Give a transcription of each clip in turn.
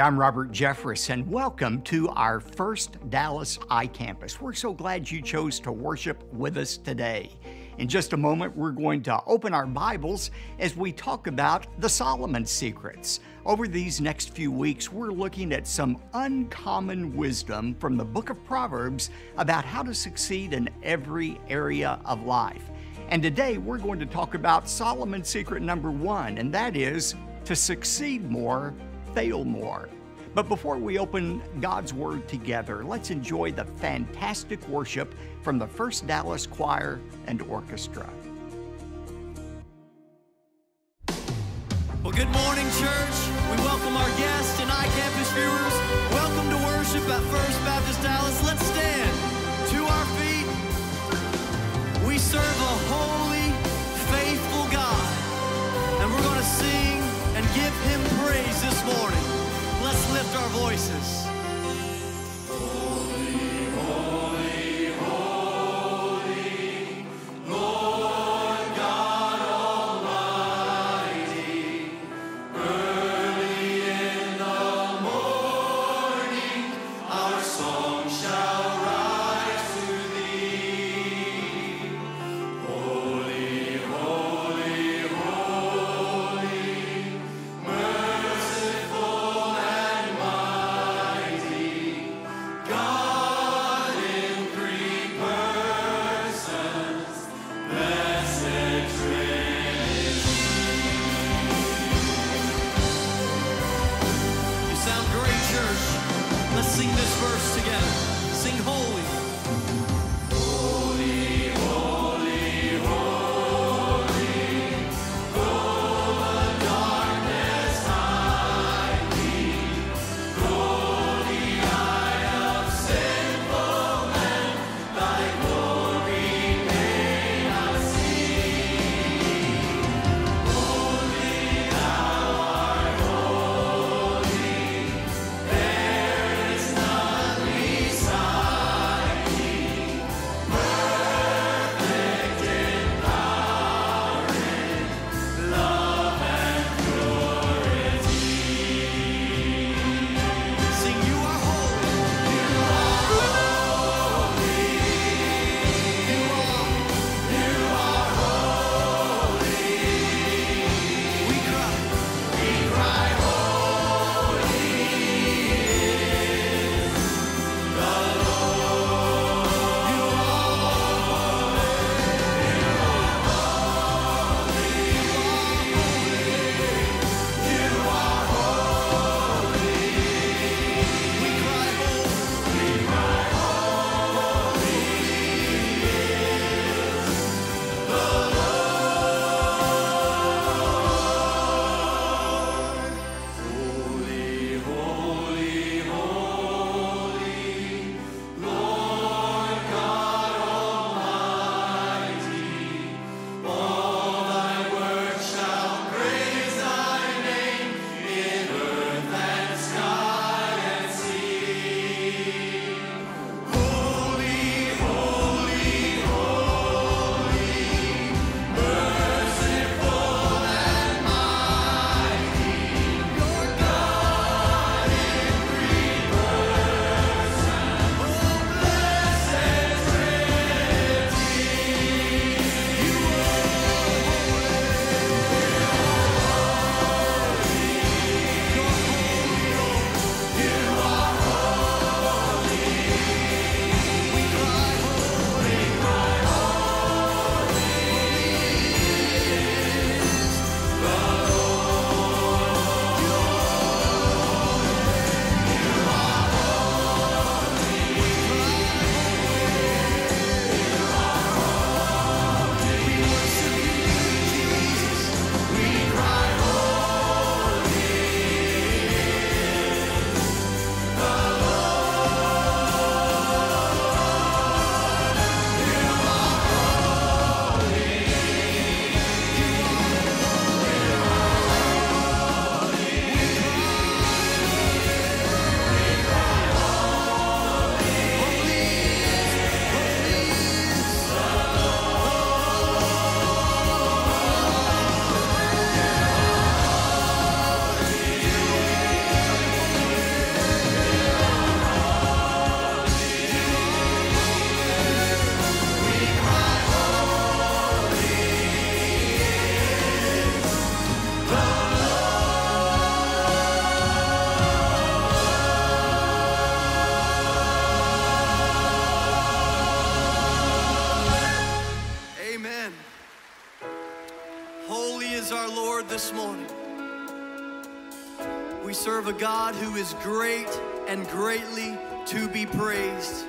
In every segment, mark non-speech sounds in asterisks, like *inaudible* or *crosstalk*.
I'm Robert Jeffress, and welcome to our first Dallas iCampus. We're so glad you chose to worship with us today. In just a moment, we're going to open our Bibles as we talk about the Solomon secrets. Over these next few weeks, we're looking at some uncommon wisdom from the book of Proverbs about how to succeed in every area of life. And today, we're going to talk about Solomon's secret number one, and that is to succeed more fail more. But before we open God's Word together, let's enjoy the fantastic worship from the First Dallas Choir and Orchestra. Well, good morning, church. We welcome our guests and iCampus viewers. Welcome to worship at First Baptist Dallas. Let's stand to our feet. We serve a holy, faithful God, and we're going to sing and give him praise this morning. Let's lift our voices. God who is great and greatly to be praised.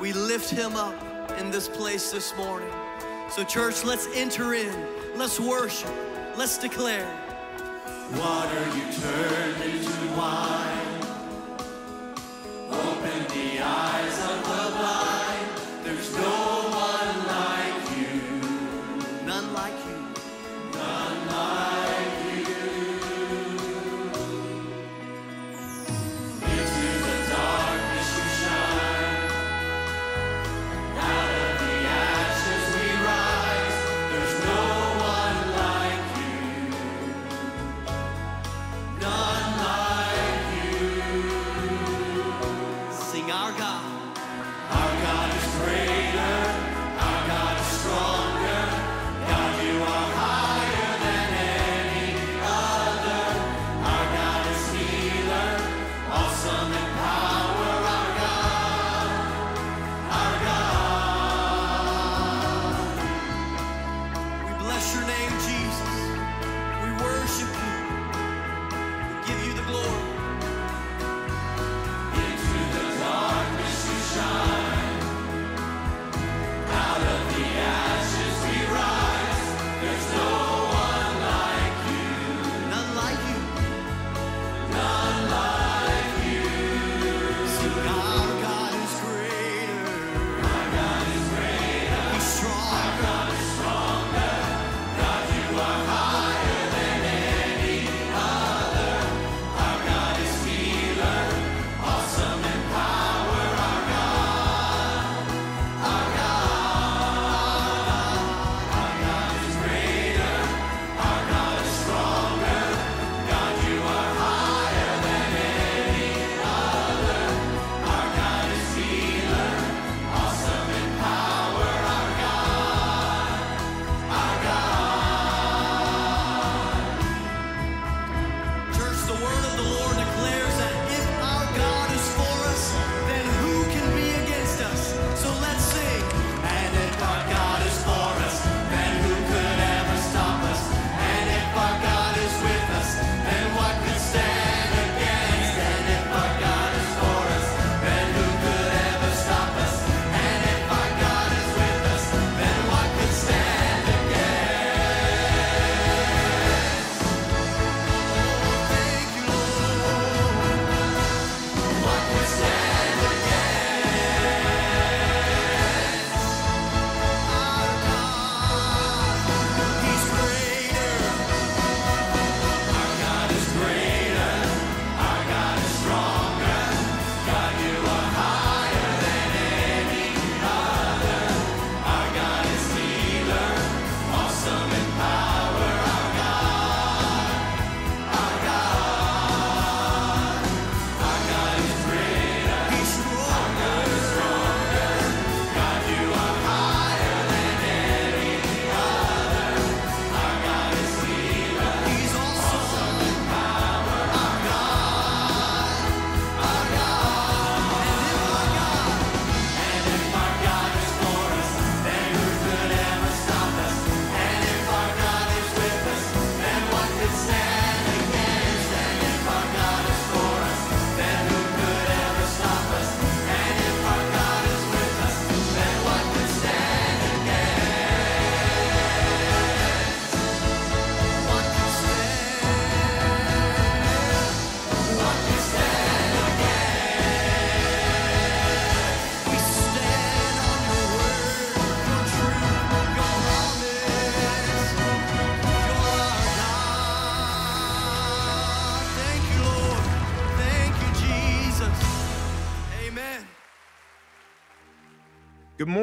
We lift him up in this place this morning. So, church, let's enter in, let's worship, let's declare. Water you turned into wine.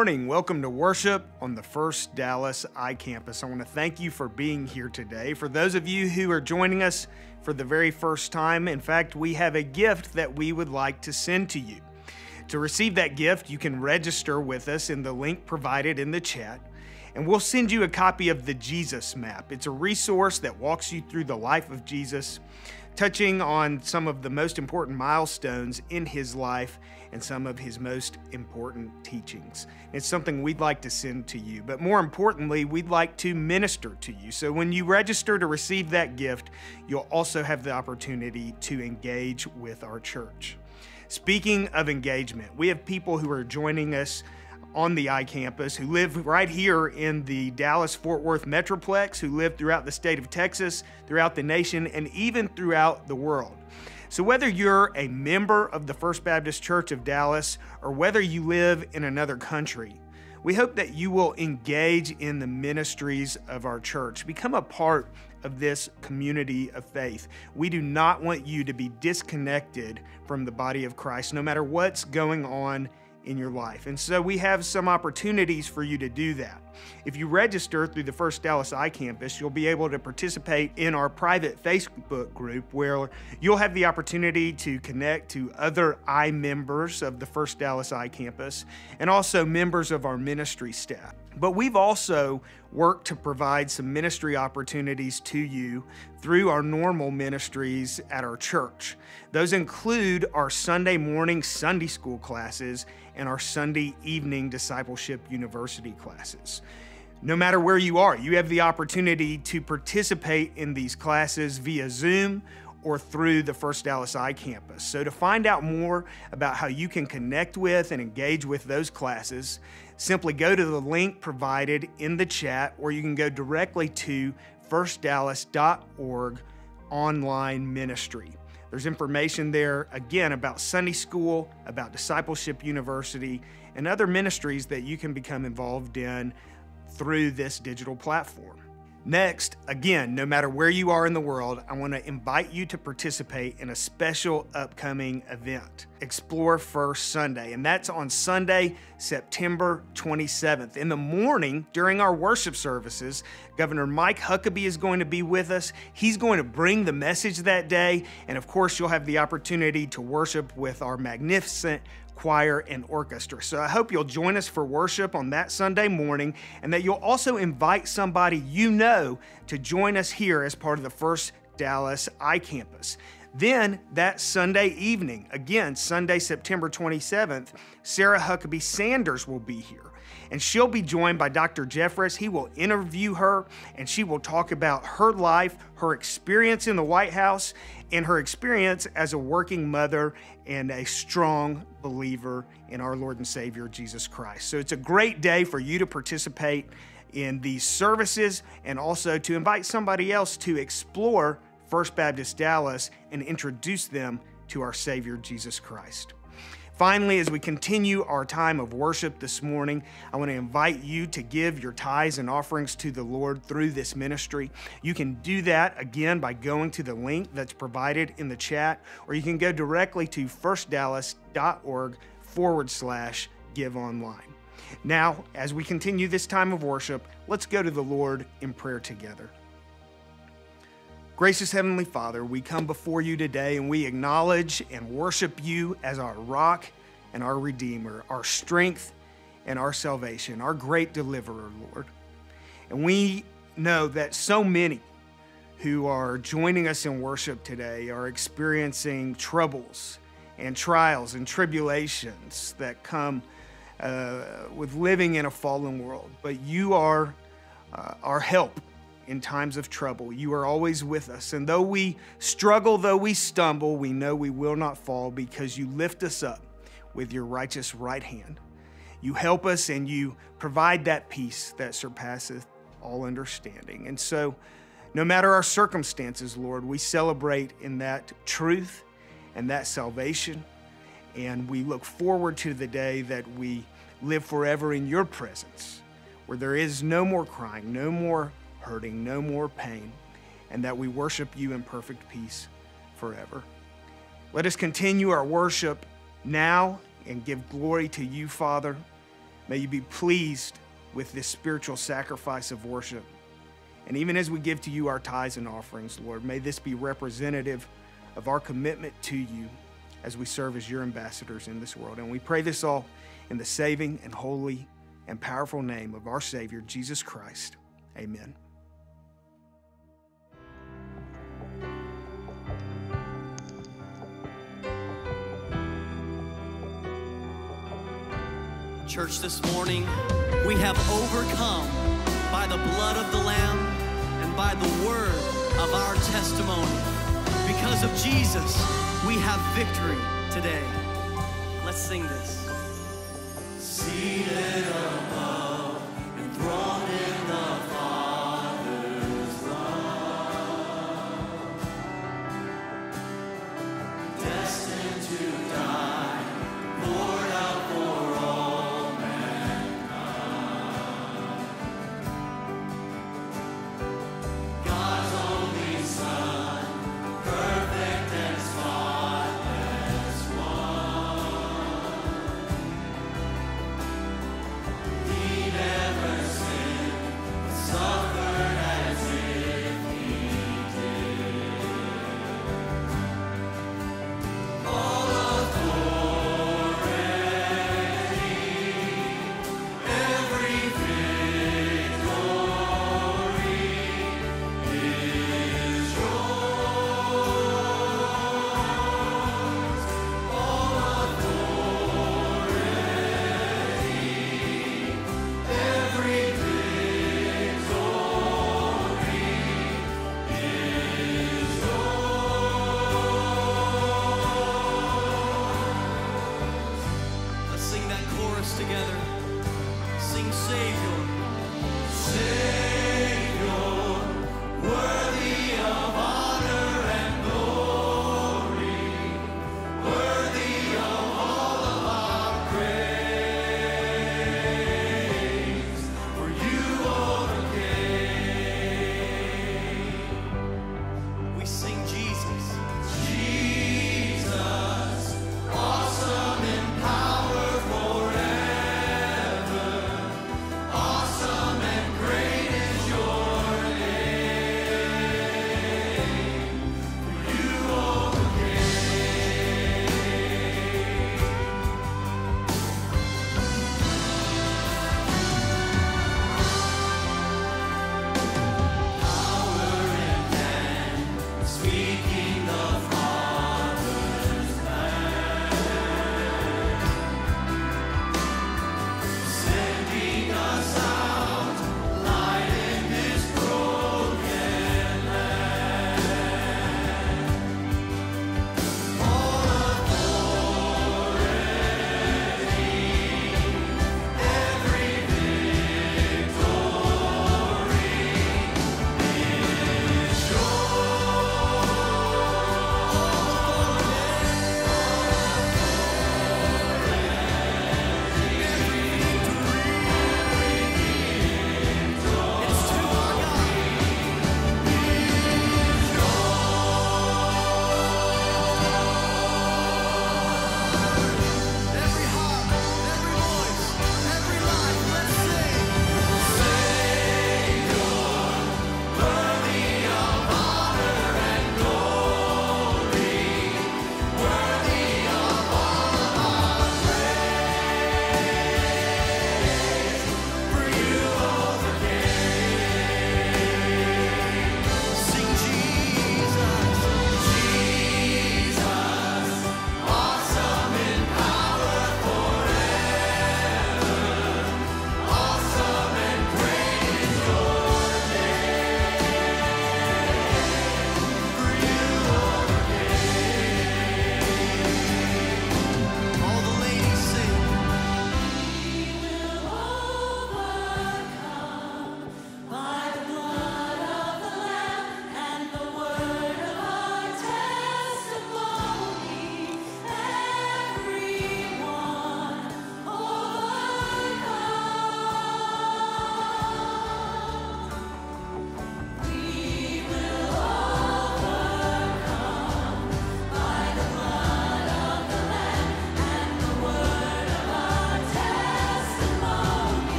morning. Welcome to worship on the First Dallas iCampus. I want to thank you for being here today. For those of you who are joining us for the very first time, in fact, we have a gift that we would like to send to you. To receive that gift, you can register with us in the link provided in the chat, and we'll send you a copy of the Jesus Map. It's a resource that walks you through the life of Jesus touching on some of the most important milestones in his life and some of his most important teachings. It's something we'd like to send to you, but more importantly, we'd like to minister to you. So when you register to receive that gift, you'll also have the opportunity to engage with our church. Speaking of engagement, we have people who are joining us on the iCampus who live right here in the Dallas Fort Worth Metroplex, who live throughout the state of Texas, throughout the nation, and even throughout the world. So, whether you're a member of the First Baptist Church of Dallas or whether you live in another country, we hope that you will engage in the ministries of our church. Become a part of this community of faith. We do not want you to be disconnected from the body of Christ, no matter what's going on in your life. And so we have some opportunities for you to do that. If you register through the First Dallas iCampus, you'll be able to participate in our private Facebook group where you'll have the opportunity to connect to other I members of the First Dallas iCampus and also members of our ministry staff. But we've also worked to provide some ministry opportunities to you through our normal ministries at our church. Those include our Sunday morning Sunday school classes and our Sunday evening discipleship university classes. No matter where you are, you have the opportunity to participate in these classes via Zoom or through the First Dallas iCampus. So, to find out more about how you can connect with and engage with those classes, simply go to the link provided in the chat, or you can go directly to firstdallas.org online ministry. There's information there, again, about Sunday School, about Discipleship University, and other ministries that you can become involved in through this digital platform. Next, again, no matter where you are in the world, I want to invite you to participate in a special upcoming event, Explore First Sunday. And that's on Sunday, September 27th. In the morning, during our worship services, Governor Mike Huckabee is going to be with us. He's going to bring the message that day. And of course, you'll have the opportunity to worship with our magnificent choir, and orchestra. So I hope you'll join us for worship on that Sunday morning and that you'll also invite somebody you know to join us here as part of the First Dallas iCampus. Then that Sunday evening, again, Sunday, September 27th, Sarah Huckabee Sanders will be here and she'll be joined by Dr. Jeffress. He will interview her and she will talk about her life, her experience in the White House, and her experience as a working mother and a strong believer in our Lord and Savior Jesus Christ. So it's a great day for you to participate in these services and also to invite somebody else to explore First Baptist Dallas and introduce them to our Savior Jesus Christ. Finally, as we continue our time of worship this morning, I want to invite you to give your tithes and offerings to the Lord through this ministry. You can do that again by going to the link that's provided in the chat, or you can go directly to firstdallas.org forward slash give online. Now, as we continue this time of worship, let's go to the Lord in prayer together. Gracious Heavenly Father, we come before you today and we acknowledge and worship you as our rock and our Redeemer, our strength and our salvation, our great deliverer, Lord. And we know that so many who are joining us in worship today are experiencing troubles and trials and tribulations that come uh, with living in a fallen world. But you are uh, our help in times of trouble. You are always with us. And though we struggle, though we stumble, we know we will not fall because you lift us up with your righteous right hand. You help us and you provide that peace that surpasseth all understanding. And so, no matter our circumstances, Lord, we celebrate in that truth and that salvation. And we look forward to the day that we live forever in your presence, where there is no more crying, no more hurting no more pain, and that we worship you in perfect peace forever. Let us continue our worship now and give glory to you, Father. May you be pleased with this spiritual sacrifice of worship. And even as we give to you our tithes and offerings, Lord, may this be representative of our commitment to you as we serve as your ambassadors in this world. And we pray this all in the saving and holy and powerful name of our Savior, Jesus Christ. Amen. Church, this morning, we have overcome by the blood of the Lamb and by the word of our testimony. Because of Jesus, we have victory today. Let's sing this. Seated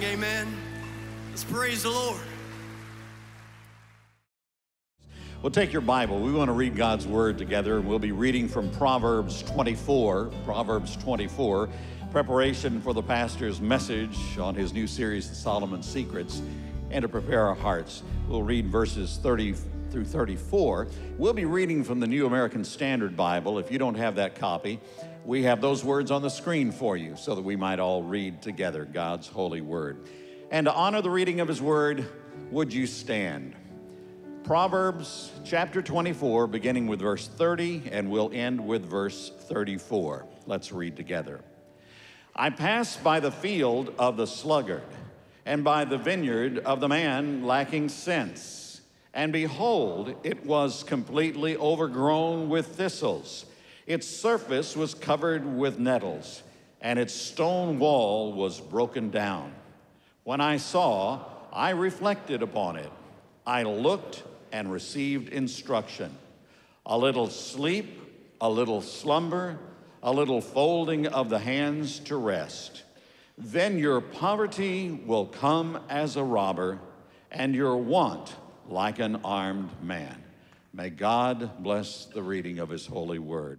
morning, amen. Let's praise the Lord. Well, take your Bible. We want to read God's Word together, and we'll be reading from Proverbs 24. Proverbs 24, preparation for the pastor's message on his new series, The Solomon Secrets, and to prepare our hearts. We'll read verses 30 through 34. We'll be reading from the New American Standard Bible. If you don't have that copy, we have those words on the screen for you so that we might all read together God's holy word. And to honor the reading of his word, would you stand? Proverbs chapter 24, beginning with verse 30, and we'll end with verse 34. Let's read together. I passed by the field of the sluggard, and by the vineyard of the man lacking sense. And behold, it was completely overgrown with thistles. Its surface was covered with nettles, and its stone wall was broken down. When I saw, I reflected upon it. I looked and received instruction. A little sleep, a little slumber, a little folding of the hands to rest. Then your poverty will come as a robber, and your want like an armed man. May God bless the reading of his holy word.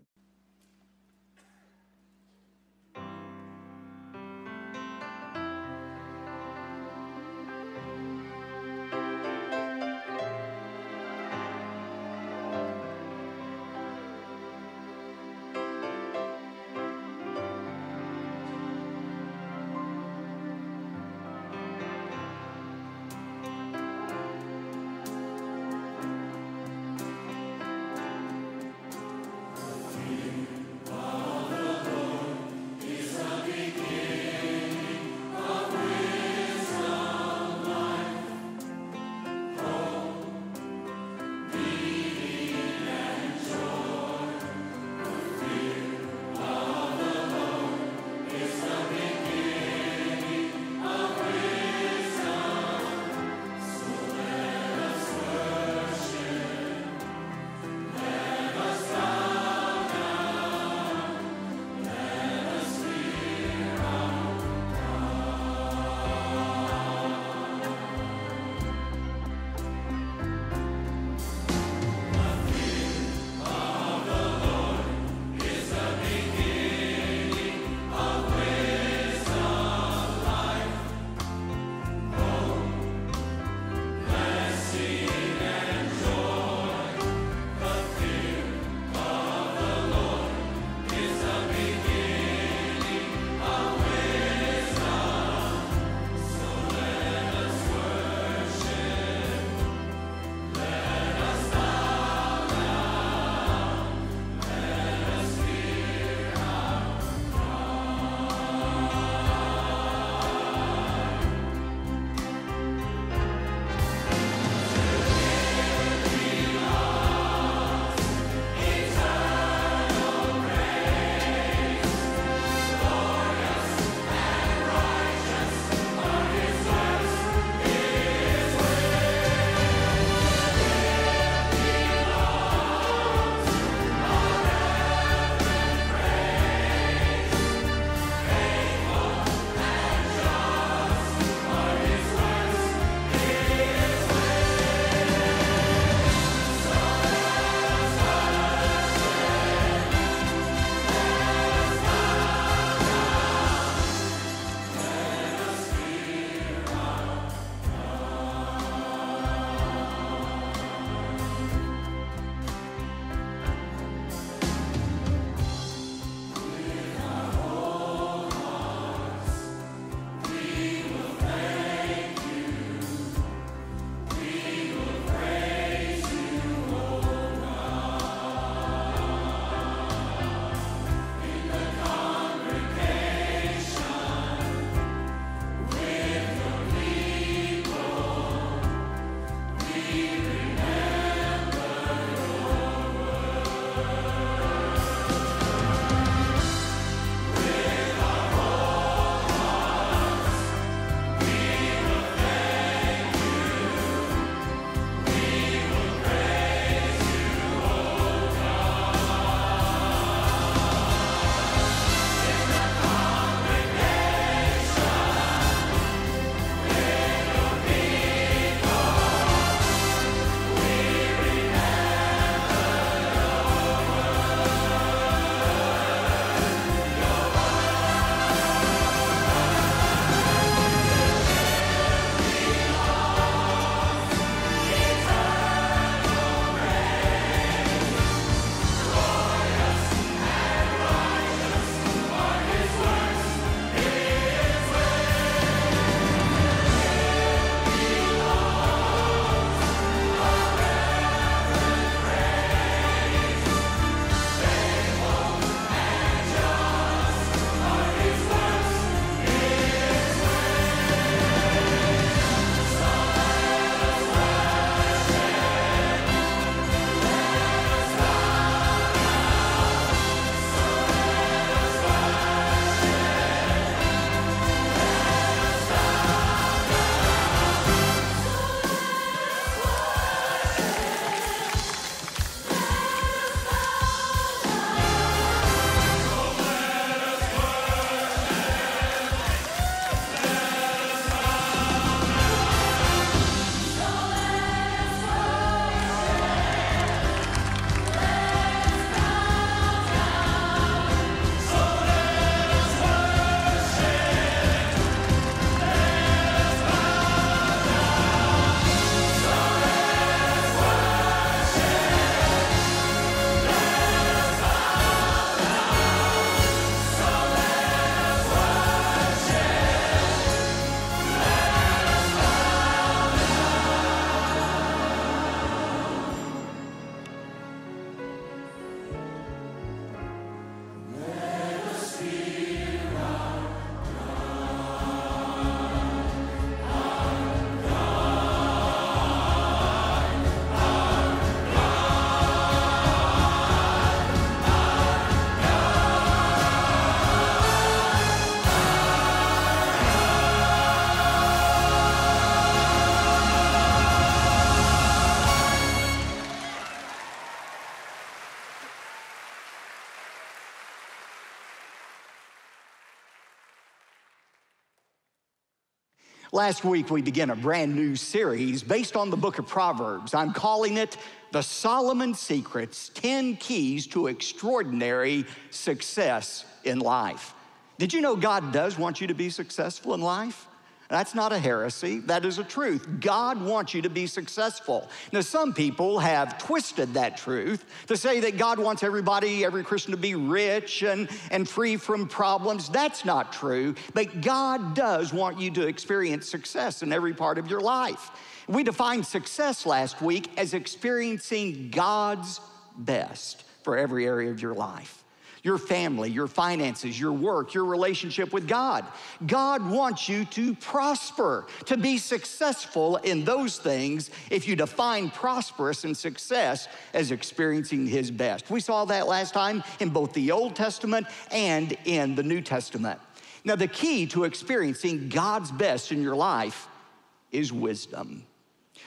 Last week, we began a brand new series based on the book of Proverbs. I'm calling it The Solomon Secrets 10 Keys to Extraordinary Success in Life. Did you know God does want you to be successful in life? That's not a heresy, that is a truth. God wants you to be successful. Now, some people have twisted that truth to say that God wants everybody, every Christian to be rich and, and free from problems. That's not true, but God does want you to experience success in every part of your life. We defined success last week as experiencing God's best for every area of your life your family, your finances, your work, your relationship with God. God wants you to prosper, to be successful in those things if you define prosperous and success as experiencing His best. We saw that last time in both the Old Testament and in the New Testament. Now, the key to experiencing God's best in your life is wisdom.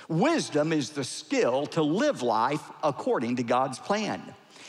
Wisdom is the skill to live life according to God's plan.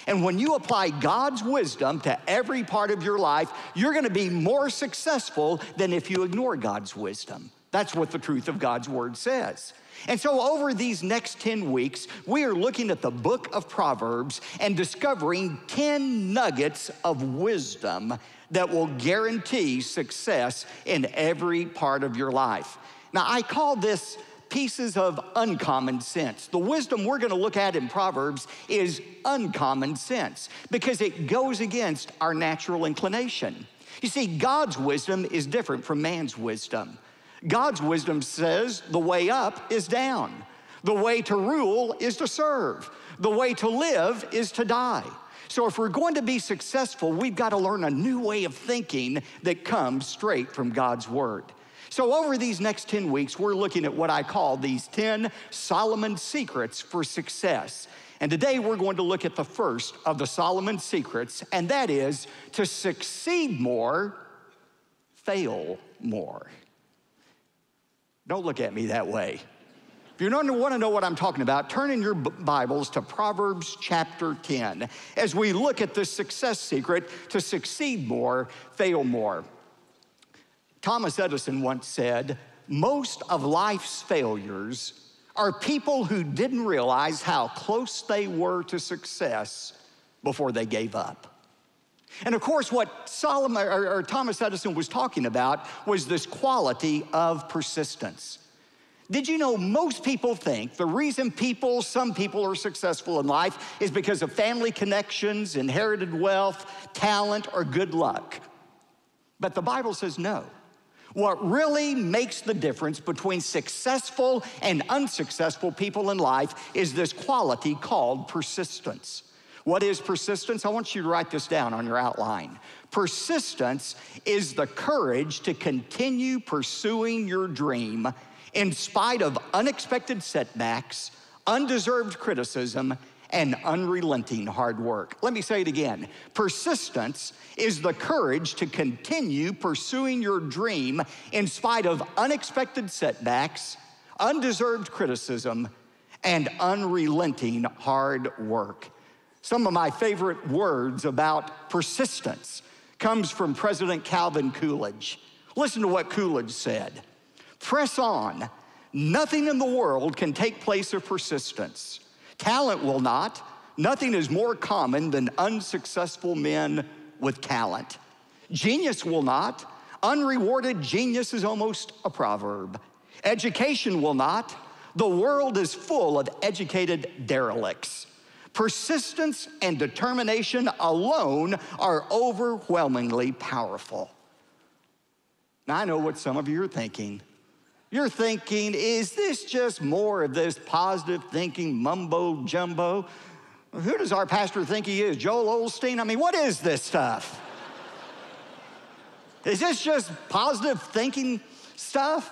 And when you apply God's wisdom to every part of your life, you're gonna be more successful than if you ignore God's wisdom. That's what the truth of God's word says. And so, over these next 10 weeks, we are looking at the book of Proverbs and discovering 10 nuggets of wisdom that will guarantee success in every part of your life. Now, I call this pieces of uncommon sense. The wisdom we're going to look at in Proverbs is uncommon sense because it goes against our natural inclination. You see, God's wisdom is different from man's wisdom. God's wisdom says the way up is down, the way to rule is to serve, the way to live is to die. So, if we're going to be successful, we've got to learn a new way of thinking that comes straight from God's Word. So, over these next 10 weeks, we're looking at what I call these 10 Solomon secrets for success. And today we're going to look at the first of the Solomon secrets, and that is to succeed more, fail more. Don't look at me that way. If you don't want to know what I'm talking about, turn in your Bibles to Proverbs chapter 10 as we look at the success secret to succeed more, fail more. Thomas Edison once said, most of life's failures are people who didn't realize how close they were to success before they gave up. And of course, what Solomon or, or, Thomas Edison was talking about was this quality of persistence. Did you know most people think the reason people, some people are successful in life is because of family connections, inherited wealth, talent, or good luck? But the Bible says no. What really makes the difference between successful and unsuccessful people in life is this quality called persistence. What is persistence? I want you to write this down on your outline. Persistence is the courage to continue pursuing your dream in spite of unexpected setbacks, undeserved criticism, and unrelenting hard work. Let me say it again. Persistence is the courage to continue pursuing your dream in spite of unexpected setbacks, undeserved criticism, and unrelenting hard work. Some of my favorite words about persistence comes from President Calvin Coolidge. Listen to what Coolidge said. Press on. Nothing in the world can take place of persistence. Talent will not. Nothing is more common than unsuccessful men with talent. Genius will not. Unrewarded genius is almost a proverb. Education will not. The world is full of educated derelicts. Persistence and determination alone are overwhelmingly powerful. Now, I know what some of you are thinking. You're thinking, is this just more of this positive thinking mumbo jumbo? Who does our pastor think he is? Joel Osteen? I mean, what is this stuff? *laughs* is this just positive thinking stuff?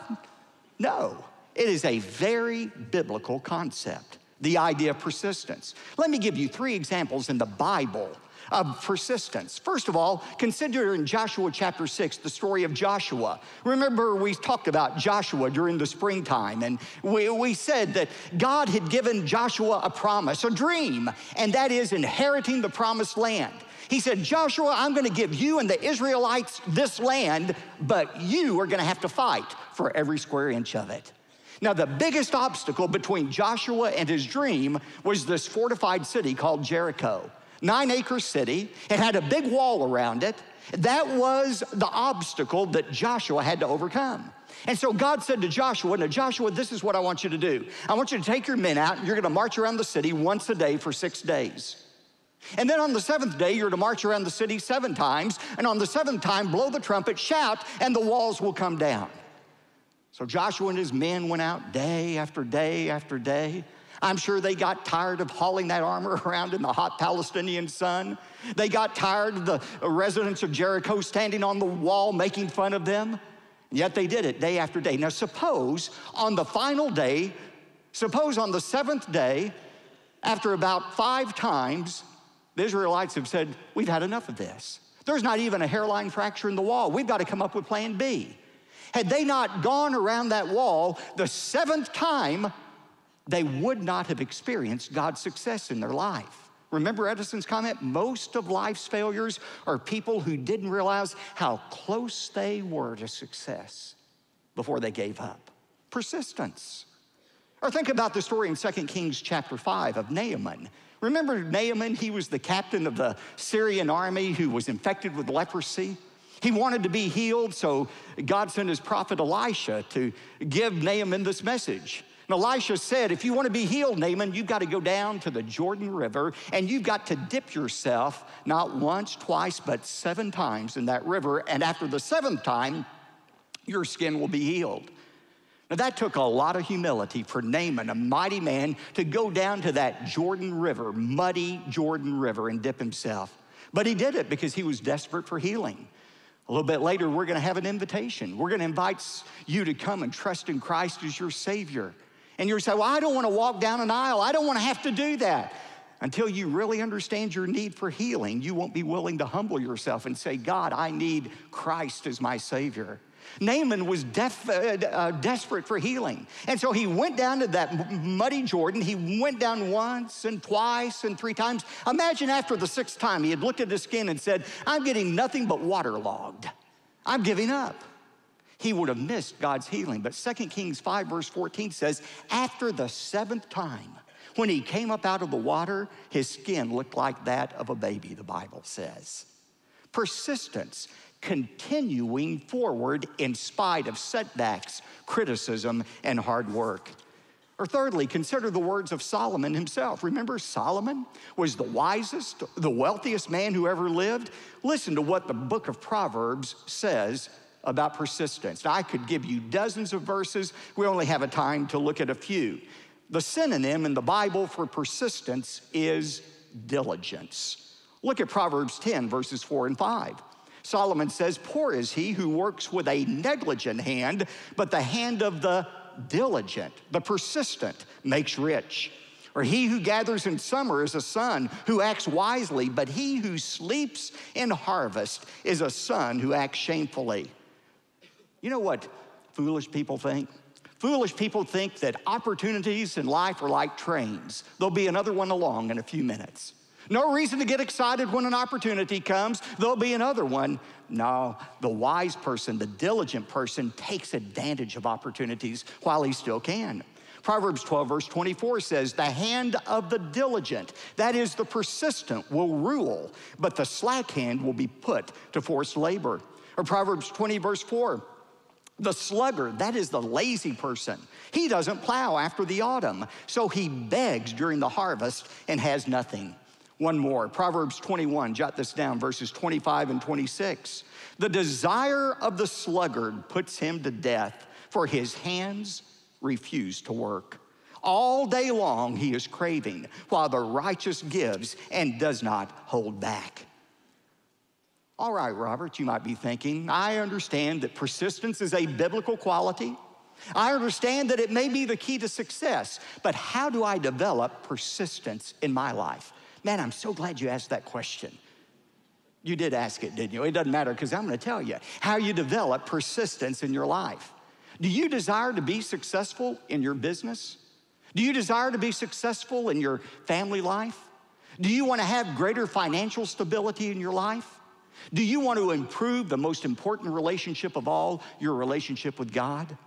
No, it is a very biblical concept the idea of persistence. Let me give you three examples in the Bible of persistence. First of all, consider in Joshua chapter 6 the story of Joshua. Remember, we talked about Joshua during the springtime, and we, we said that God had given Joshua a promise, a dream, and that is inheriting the promised land. He said, Joshua, I'm going to give you and the Israelites this land, but you are going to have to fight for every square inch of it. Now, the biggest obstacle between Joshua and his dream was this fortified city called Jericho. Nine acre city. It had a big wall around it. That was the obstacle that Joshua had to overcome. And so God said to Joshua, Now, Joshua, this is what I want you to do. I want you to take your men out, and you're going to march around the city once a day for six days. And then on the seventh day, you're to march around the city seven times. And on the seventh time, blow the trumpet, shout, and the walls will come down. So Joshua and his men went out day after day after day. I'm sure they got tired of hauling that armor *laughs* around in the hot Palestinian sun. They got tired of the residents of Jericho standing on the wall making fun of them. Yet they did it day after day. Now, suppose on the final day, suppose on the seventh day, after about five times, the Israelites have said, We've had enough of this. There's not even a hairline fracture in the wall. We've got to come up with plan B. Had they not gone around that wall the seventh time, they would not have experienced God's success in their life. Remember Edison's comment? Most of life's failures are people who didn't realize how close they were to success before they gave up. Persistence. Or think about the story in 2 Kings chapter 5 of Naaman. Remember Naaman? He was the captain of the Syrian army who was infected with leprosy. He wanted to be healed, so God sent his prophet Elisha to give Naaman this message. And Elisha said, If you want to be healed, Naaman, you've got to go down to the Jordan River and you've got to dip yourself not once, twice, but seven times in that river. And after the seventh time, your skin will be healed. Now, that took a lot of humility for Naaman, a mighty man, to go down to that Jordan River, muddy Jordan River, and dip himself. But he did it because he was desperate for healing. A little bit later, we're going to have an invitation. We're going to invite you to come and trust in Christ as your Savior. And you're say, Well, I don't want to walk down an aisle. I don't want to have to do that. Until you really understand your need for healing, you won't be willing to humble yourself and say, God, I need Christ as my Savior. Naaman was def, uh, uh, desperate for healing. And so he went down to that muddy Jordan. He went down once and twice and three times. Imagine after the sixth time, he had looked at his skin and said, I'm getting nothing but waterlogged. I'm giving up. He would have missed God's healing. But 2 Kings 5, verse 14 says, After the seventh time, when he came up out of the water, his skin looked like that of a baby, the Bible says. Persistence continuing forward in spite of setbacks, criticism, and hard work. Or thirdly, consider the words of Solomon himself. Remember, Solomon was the wisest, the wealthiest man who ever lived? Listen to what the book of Proverbs says about persistence. Now, I could give you dozens of verses. We only have a time to look at a few. The synonym in the Bible for persistence is diligence. Look at Proverbs 10, verses 4 and 5. Solomon says, Poor is he who works with a negligent hand, but the hand of the diligent, the persistent, makes rich. Or he who gathers in summer is a son who acts wisely, but he who sleeps in harvest is a son who acts shamefully. You know what foolish people think? Foolish people think that opportunities in life are like trains. There'll be another one along in a few minutes. No reason to get excited when an opportunity comes. There'll be another one. No, the wise person, the diligent person, takes advantage of opportunities while he still can. Proverbs 12, verse 24 says, The hand of the diligent, that is the persistent, will rule, but the slack hand will be put to forced labor. Or Proverbs 20, verse 4, the sluggard, that is the lazy person. He doesn't plow after the autumn, so he begs during the harvest and has nothing. One more, Proverbs 21, jot this down, verses 25 and 26. The desire of the sluggard puts him to death, for his hands refuse to work. All day long he is craving, while the righteous gives and does not hold back. All right, Robert, you might be thinking, I understand that persistence is a biblical quality. I understand that it may be the key to success, but how do I develop persistence in my life? Man, I'm so glad you asked that question. You did ask it, didn't you? It doesn't matter because I'm going to tell you how you develop persistence in your life. Do you desire to be successful in your business? Do you desire to be successful in your family life? Do you want to have greater financial stability in your life? Do you want to improve the most important relationship of all, your relationship with God?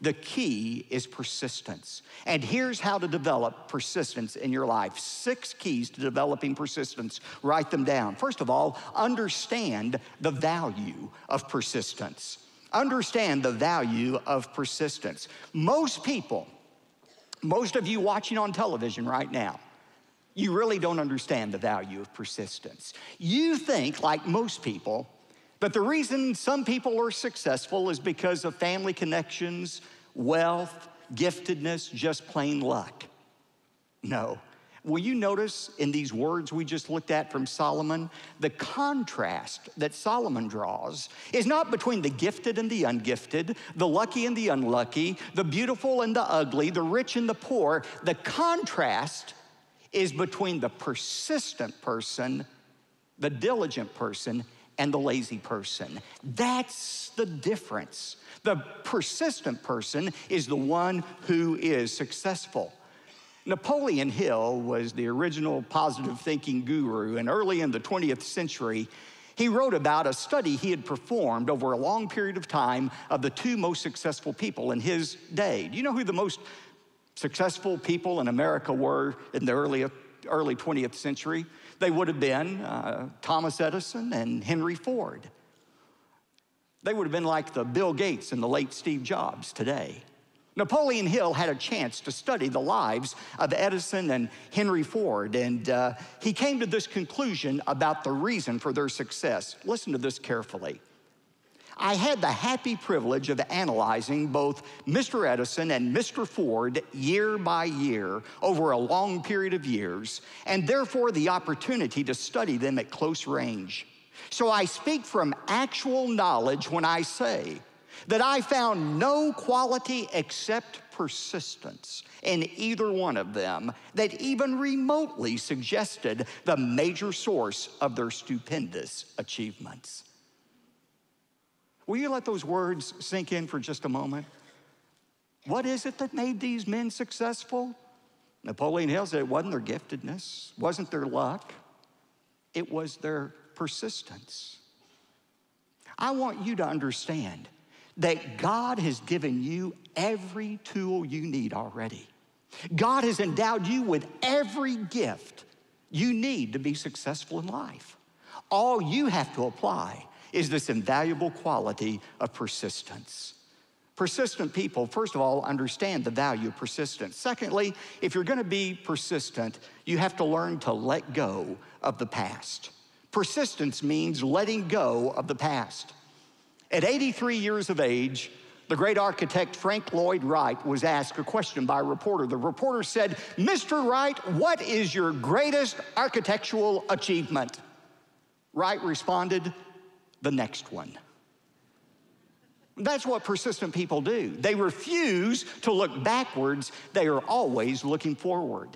The key is persistence. And here's how to develop persistence in your life six keys to developing persistence. Write them down. First of all, understand the value of persistence. Understand the value of persistence. Most people, most of you watching on television right now, you really don't understand the value of persistence. You think, like most people, that the reason some people are successful is because of family connections, wealth, giftedness, just plain luck. No. Will you notice in these words we just looked at from Solomon, the contrast that Solomon draws is not between the gifted and the ungifted, the lucky and the unlucky, the beautiful and the ugly, the rich and the poor. The contrast is between the persistent person, the diligent person, and the lazy person. That's the difference. The persistent person is the one who is successful. Napoleon Hill was the original positive thinking guru, and early in the 20th century, he wrote about a study he had performed over a long period of time of the two most successful people in his day. Do you know who the most successful people in America were in the early, early 20th century? They would have been uh, Thomas Edison and Henry Ford. They would have been like the Bill Gates and the late Steve Jobs today. Napoleon Hill had a chance to study the lives of Edison and Henry Ford, and uh, he came to this conclusion about the reason for their success. Listen to this carefully. I had the happy privilege of analyzing both Mr. Edison and Mr. Ford year by year over a long period of years, and therefore the opportunity to study them at close range. So I speak from actual knowledge when I say that I found no quality except persistence in either one of them that even remotely suggested the major source of their stupendous achievements. Will you let those words sink in for just a moment? What is it that made these men successful? Napoleon Hill said it wasn't their giftedness, wasn't their luck, it was their persistence. I want you to understand that God has given you every tool you need already. God has endowed you with every gift you need to be successful in life. All you have to apply is this invaluable quality of persistence. Persistent people, first of all, understand the value of persistence. Secondly, if you're gonna be persistent, you have to learn to let go of the past. Persistence means letting go of the past. At 83 years of age, the great architect Frank Lloyd Wright was asked a question by a reporter. The reporter said, Mr. Wright, what is your greatest architectural achievement? Wright responded, the next one. That's what persistent people do. They refuse to look backwards, they are always looking forward.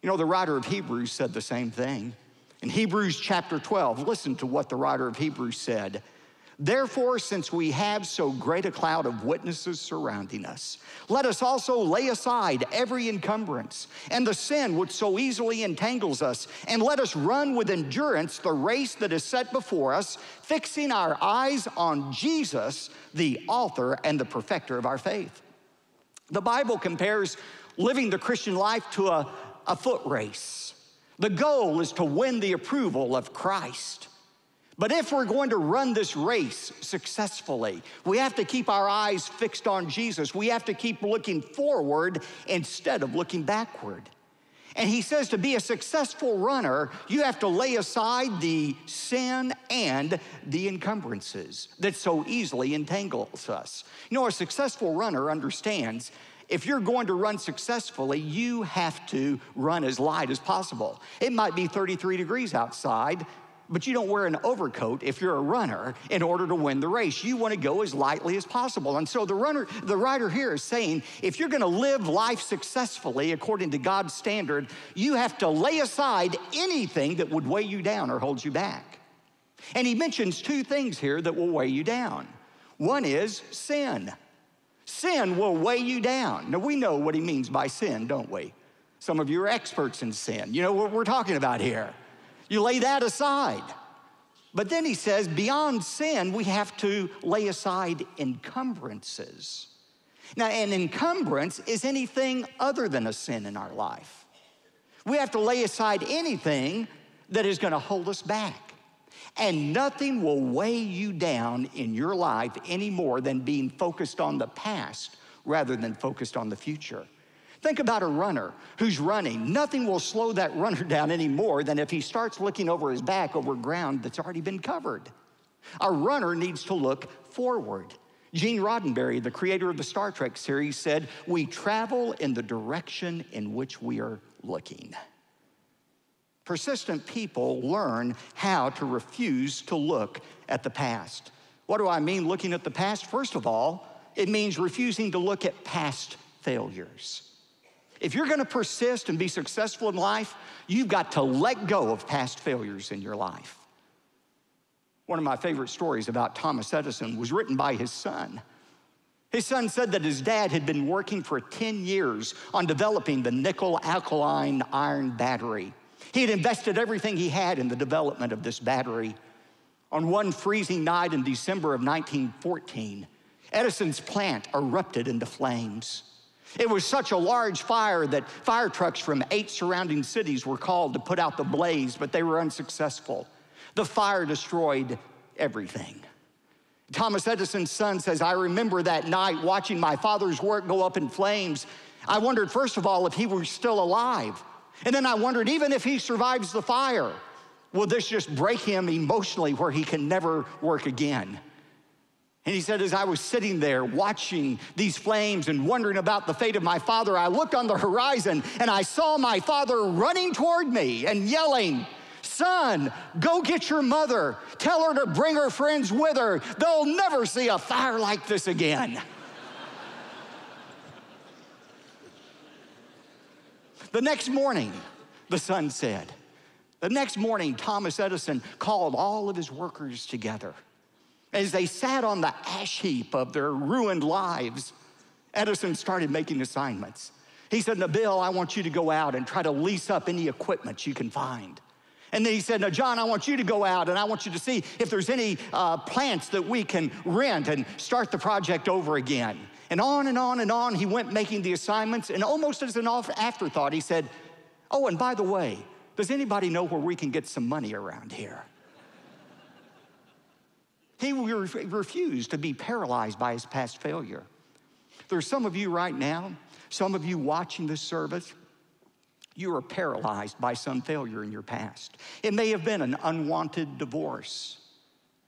You know, the writer of Hebrews said the same thing. In Hebrews chapter 12, listen to what the writer of Hebrews said. Therefore, since we have so great a cloud of witnesses surrounding us, let us also lay aside every encumbrance and the sin which so easily entangles us, and let us run with endurance the race that is set before us, fixing our eyes on Jesus, the author and the perfecter of our faith. The Bible compares living the Christian life to a, a foot race. The goal is to win the approval of Christ. But if we're going to run this race successfully, we have to keep our eyes fixed on Jesus. We have to keep looking forward instead of looking backward. And he says to be a successful runner, you have to lay aside the sin and the encumbrances that so easily entangles us. You know, a successful runner understands if you're going to run successfully, you have to run as light as possible. It might be 33 degrees outside, but you don't wear an overcoat if you're a runner in order to win the race. You want to go as lightly as possible. And so the runner, the writer here is saying, if you're going to live life successfully according to God's standard, you have to lay aside anything that would weigh you down or hold you back. And he mentions two things here that will weigh you down. One is sin. Sin will weigh you down. Now we know what he means by sin, don't we? Some of you are experts in sin. You know what we're talking about here. You lay that aside. But then he says, beyond sin, we have to lay aside encumbrances. Now, an encumbrance is anything other than a sin in our life. We have to lay aside anything that is going to hold us back. And nothing will weigh you down in your life any more than being focused on the past rather than focused on the future. Think about a runner who's running. Nothing will slow that *laughs* runner down any more than if he starts looking over his back over ground that's already been covered. A runner needs to look forward. Gene Roddenberry, the creator of the Star Trek series, said, We travel in the direction in which we are looking. Persistent people learn how to refuse to look at the past. What do I mean looking at the past? First of all, it means refusing to look at past failures. If you're gonna persist and be successful in life, you've got to let go of past failures in your life. One of my favorite stories about Thomas Edison was written by his son. His son said that his dad had been working for 10 years on developing the nickel alkaline iron battery. He had invested everything he had in the development of this battery. On one freezing night in December of 1914, Edison's plant erupted into flames. It was such a large fire that fire trucks from eight surrounding cities were called to put out the blaze, but they were unsuccessful. The fire destroyed everything. Thomas Edison's son says, I remember that night watching my father's work go up in flames. I wondered, first of all, if he were still alive. And then I wondered, even if he survives the fire, will this just break him emotionally where he can never work again? And he said, as I was sitting there watching these flames and wondering about the fate of my father, I looked on the horizon and I saw my father running toward me and yelling, Son, go get your mother. Tell her to bring her friends with her. They'll never see a fire like this again. the next morning, the son said, the next morning, Thomas Edison called all of his workers together. As they sat on the ash heap of their ruined lives, Edison started making assignments. He said, Now, Bill, I want you to go out and try to lease up any equipment you can find. And then he said, Now, John, I want you to go out and I want you to see if there's any uh, plants that we can rent and start the project over again. And on and on and on, he went making the assignments. And almost as an afterthought, he said, Oh, and by the way, does anybody know where we can get some money around here? He refused to be paralyzed by his past failure. There's some of you right now, some of you watching this service, you are paralyzed by some failure in your past. It may have been an unwanted divorce,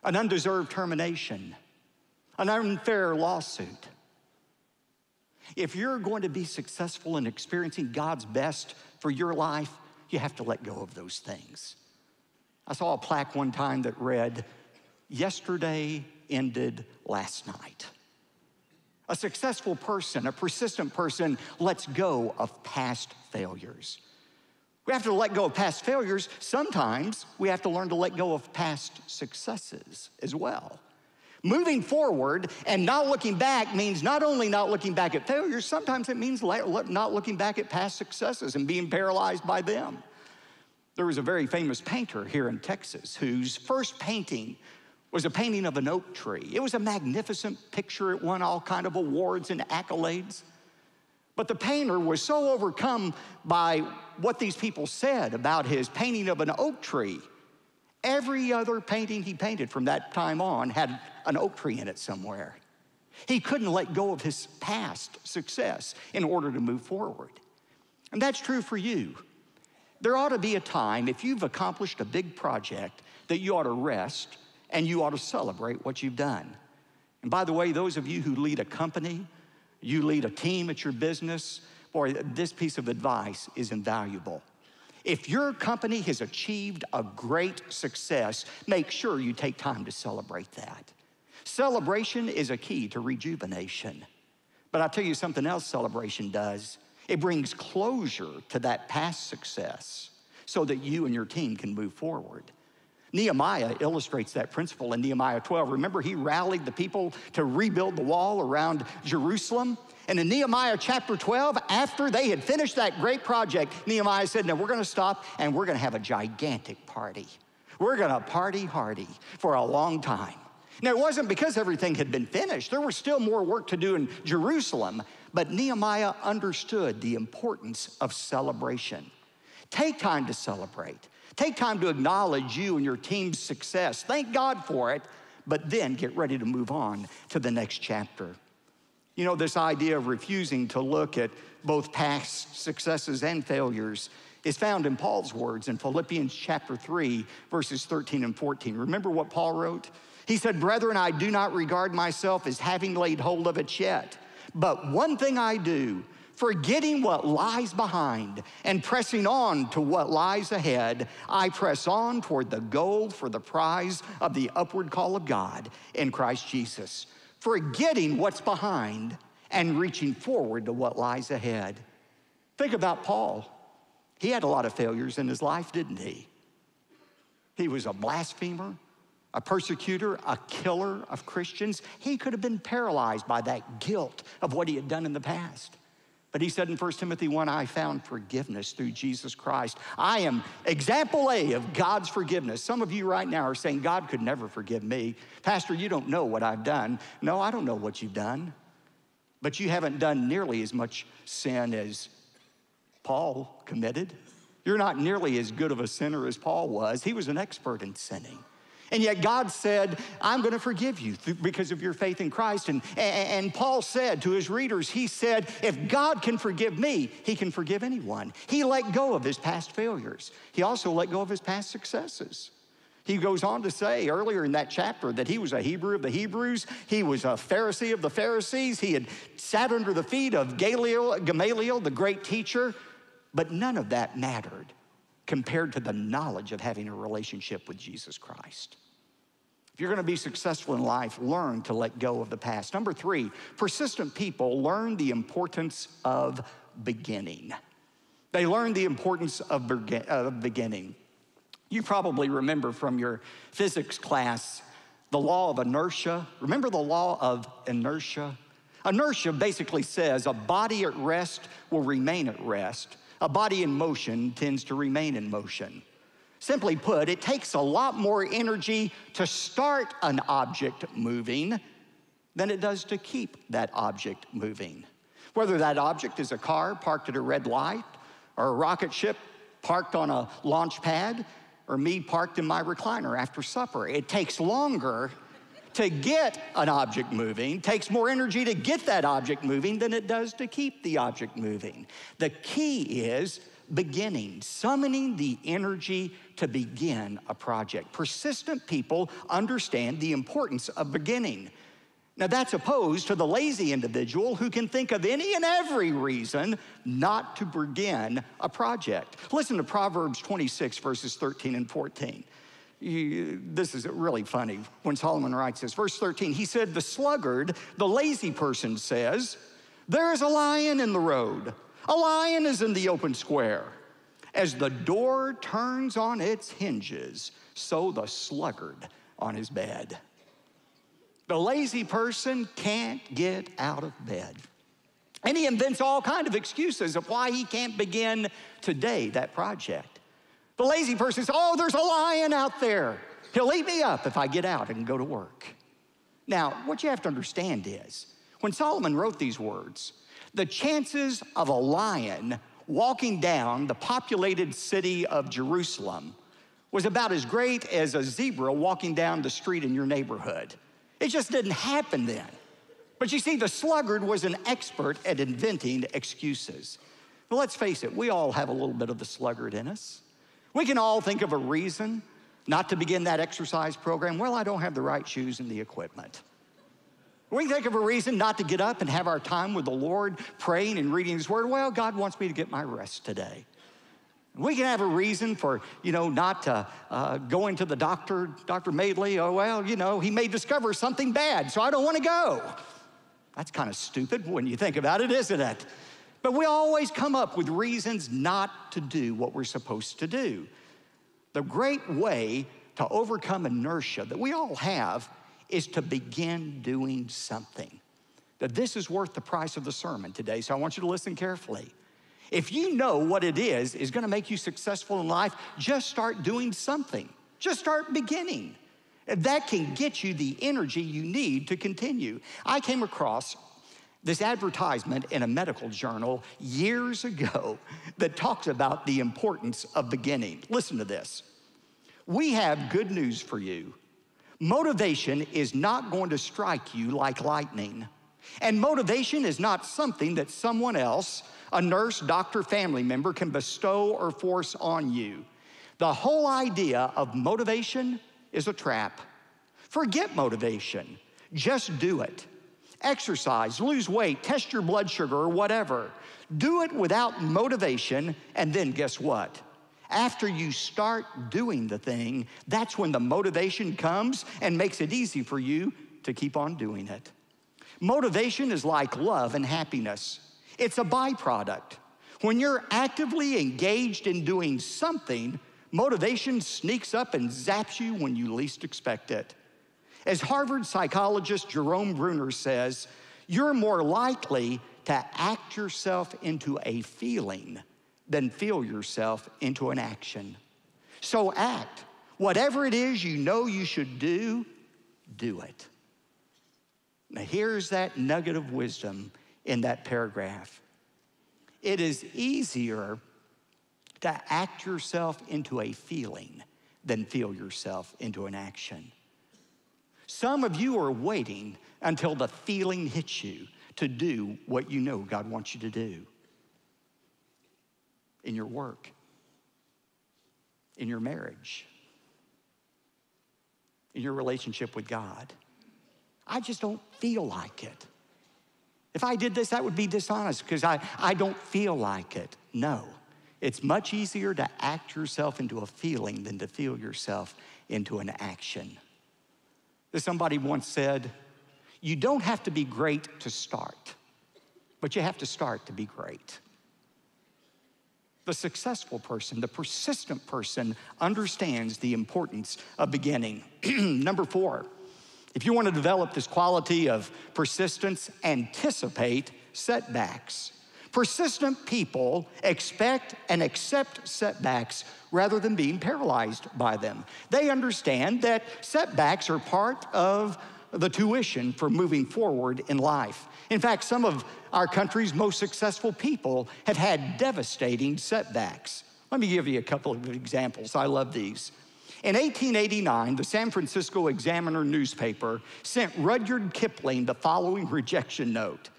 an undeserved termination, an unfair lawsuit. If you're going to be successful in experiencing God's best for your life, you have to let go of those things. I saw a plaque one time that read, Yesterday ended last night. A successful person, a persistent person, lets go of past failures. We have to let go of past failures. Sometimes we have to learn to let go of past successes as well. Moving forward and not looking back means not only not looking back at failures, sometimes it means not looking back at past successes and being paralyzed by them. There was a very famous painter here in Texas whose first painting was a painting of an oak tree. It was a magnificent picture. It won all kind of awards and accolades. But the painter was so overcome by what these people said about his painting of an oak tree. Every other painting he painted from that time on had an oak tree in it somewhere. He couldn't let go of his past success in order to move forward. And that's true for you. There ought to be a time, if you've accomplished a big project, that you ought to rest and you ought to celebrate what you've done. And by the way, those of you who lead a company, you lead a team at your business, boy, this piece of advice is invaluable. If your company has achieved a great success, make sure you take time to celebrate that. Celebration is a key to rejuvenation. But I'll tell you something else celebration does. It brings closure to that past success so that you and your team can move forward. Nehemiah illustrates that principle in Nehemiah 12. Remember, he rallied the people to rebuild the wall around Jerusalem? And in Nehemiah chapter 12, after they had finished that great project, Nehemiah said, Now we're gonna stop and we're gonna have a gigantic party. We're gonna party hardy for a long time. Now, it wasn't because everything had been finished, there was still more work to do in Jerusalem, but Nehemiah understood the importance of celebration. Take time to celebrate. Take time to acknowledge you and your team's success. Thank God for it, but then get ready to move on to the next chapter. You know, this idea of refusing to look at both past successes and failures is found in Paul's words in Philippians chapter 3, verses 13 and 14. Remember what Paul wrote? He said, Brethren, I do not regard myself as having laid hold of it yet, but one thing I do forgetting what lies behind and pressing on to what lies ahead, I press on toward the goal for the prize of the upward call of God in Christ Jesus. Forgetting what's behind and reaching forward to what lies ahead. Think about Paul. He had a lot of failures in his life, didn't he? He was a blasphemer, a persecutor, a killer of Christians. He could have been paralyzed by that guilt of what he had done in the past. But he said in 1 Timothy 1, I found forgiveness through Jesus Christ. I am example A of God's forgiveness. Some of you right now are saying, God could never forgive me. Pastor, you don't know what I've done. No, I don't know what you've done. But you haven't done nearly as much sin as Paul committed. You're not nearly as good of a sinner as Paul was. He was an expert in sinning. And yet God said, I'm going to forgive you because of your faith in Christ. And, and Paul said to his readers, he said, if God can forgive me, he can forgive anyone. He let go of his past failures. He also let go of his past successes. He goes on to say earlier in that chapter that he was a Hebrew of the Hebrews. He was a Pharisee of the Pharisees. He had sat under the feet of Gamaliel, the great teacher. But none of that mattered compared to the knowledge of having a relationship with Jesus Christ. If you're going to be successful in life, learn to let go of the past. Number three, persistent people learn the importance of beginning. They learn the importance of beginning. You probably remember from your physics class the law of inertia. Remember the law of inertia? Inertia basically says a body at rest will remain at rest a body in motion tends to remain in motion. Simply put, it takes a lot more energy to start an object moving than it does to keep that object moving. Whether that object is a car parked at a red light, or a rocket ship parked on a launch pad, or me parked in my recliner after supper, it takes longer to get an object moving takes more energy to get that object moving than it does to keep the object moving. The key is beginning, summoning the energy to begin a project. Persistent people understand the importance of beginning. Now, that's opposed to the lazy individual who can think of any and every reason not to begin a project. Listen to Proverbs 26, verses 13 and 14 this is really funny when Solomon writes this. Verse 13, he said, The sluggard, the lazy person says, There is a lion in the road. A lion is in the open square. As the door turns on its hinges, so the sluggard on his bed. The lazy person can't get out of bed. And he invents all kind of excuses of why he can't begin today that project. The lazy person says, Oh, there's a lion out there. He'll eat me up if I get out and go to work. Now, what you have to understand is when Solomon wrote these words, the chances of a lion walking down the populated city of Jerusalem was about as great as a zebra walking down the street in your neighborhood. It just didn't happen then. But you see, the sluggard was an expert at inventing excuses. Well, let's face it, we all have a little bit of the sluggard in us. We can all think of a reason not to begin that exercise program. Well, I don't have the right shoes and the equipment. We can think of a reason not to get up and have our time with the Lord, praying and reading His Word. Well, God wants me to get my rest today. We can have a reason for, you know, not uh, uh, going to the doctor, Dr. Madeley. Oh, well, you know, he may discover something bad, so I don't want to go. That's kind of stupid when you think about it, isn't it? But we always come up with reasons not to do what we're supposed to do. The great way to overcome inertia that we all have is to begin doing something. That this is worth the price of the sermon today, so I want you to listen carefully. If you know what it is is going to make you successful in life, just start doing something. Just start beginning. That can get you the energy you need to continue. I came across this advertisement in a medical journal years ago that talks about the importance of beginning. Listen to this. We have good news for you. Motivation is not going to strike you like lightning. And motivation is not something that someone else, a nurse, doctor, family member, can bestow or force on you. The whole idea of motivation is a trap. Forget motivation, just do it. Exercise, lose weight, test your blood sugar, or whatever. Do it without motivation, and then guess what? After you start doing the thing, that's when the motivation comes and makes it easy for you to keep on doing it. Motivation is like love and happiness, it's a byproduct. When you're actively engaged in doing something, motivation sneaks up and zaps you when you least expect it. As Harvard psychologist Jerome Bruner says, you're more likely to act yourself into a feeling than feel yourself into an action. So act. Whatever it is you know you should do, do it. Now, here's that nugget of wisdom in that paragraph. It is easier to act yourself into a feeling than feel yourself into an action. Some of you are waiting until the feeling hits you to do what you know God wants you to do in your work, in your marriage, in your relationship with God. I just don't feel like it. If I did this, that would be dishonest because I, I don't feel like it. No, it's much easier to act yourself into a feeling than to feel yourself into an action. That somebody once said, You don't have to be great to start, but you have to start to be great. The successful person, the persistent person, understands the importance of beginning. *clears throat* Number four, if you want to develop this quality of persistence, anticipate setbacks. Persistent people expect and accept setbacks rather than being paralyzed by them. They understand that setbacks are part of the tuition for moving forward in life. In fact, some of our country's most successful people have had devastating setbacks. Let me give you a couple of examples. I love these. In 1889, the San Francisco Examiner newspaper sent Rudyard Kipling the following rejection note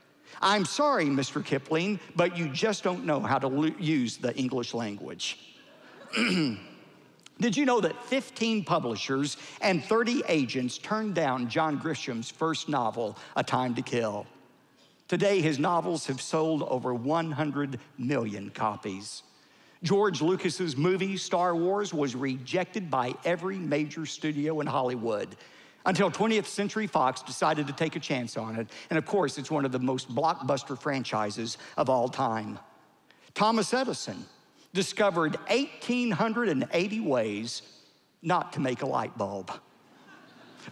I'm sorry, Mr. Kipling, but you just don't know how to use the English language. *clears throat* Did you know that 15 publishers and 30 agents turned down John Grisham's first novel, A Time to Kill? Today, his novels have sold over 100 million copies. George Lucas's movie Star Wars was rejected by every major studio in Hollywood until 20th Century Fox decided to take a chance on it. And of course, it's one of the most blockbuster franchises of all time. Thomas Edison discovered 1,880 ways not to make a light bulb.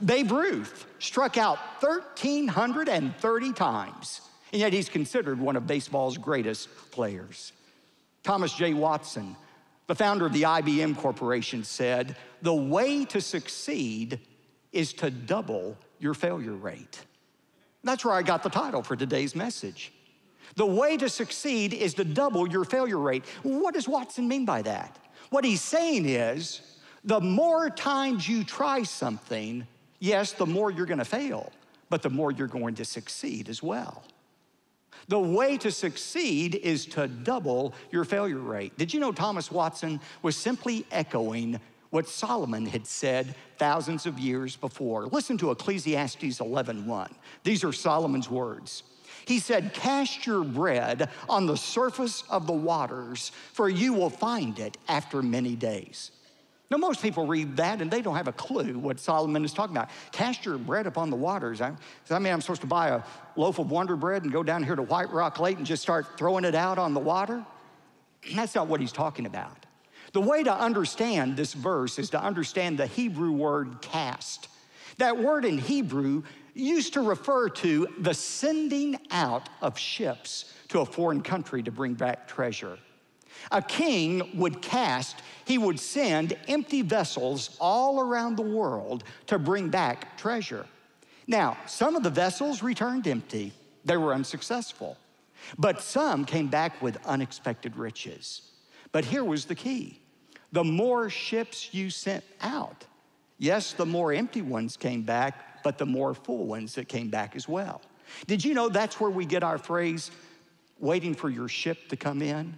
Babe Ruth struck out 1,330 times, and yet he's considered one of baseball's greatest players. Thomas J. Watson, the founder of the IBM Corporation, said, The way to succeed is to double your failure rate. That's where I got the title for today's message. The way to succeed is to double your failure rate. What does Watson mean by that? What he's saying is the more times you try something, yes, the more you're gonna fail, but the more you're going to succeed as well. The way to succeed is to double your failure rate. Did you know Thomas Watson was simply echoing what Solomon had said thousands of years before? Listen to Ecclesiastes 11:1. These are Solomon's words. He said, Cast your bread on the surface of the waters, for you will find it after many days. Now, most people read that and they don't have a clue what Solomon is talking about. Cast your bread upon the waters. I, I mean, I'm supposed to buy a loaf of Wonder Bread and go down here to White Rock Lake and just start throwing it out on the water? That's not what he's talking about. The way to understand this verse is to understand the Hebrew word cast. That word in Hebrew used to refer to the sending out of ships to a foreign country to bring back treasure. A king would cast, he would send empty vessels all around the world to bring back treasure. Now, some of the vessels returned empty, they were unsuccessful. But some came back with unexpected riches. But here was the key the more ships you sent out, yes, the more empty ones came back, but the more full ones that came back as well. Did you know that's where we get our phrase, waiting for your ship to come in?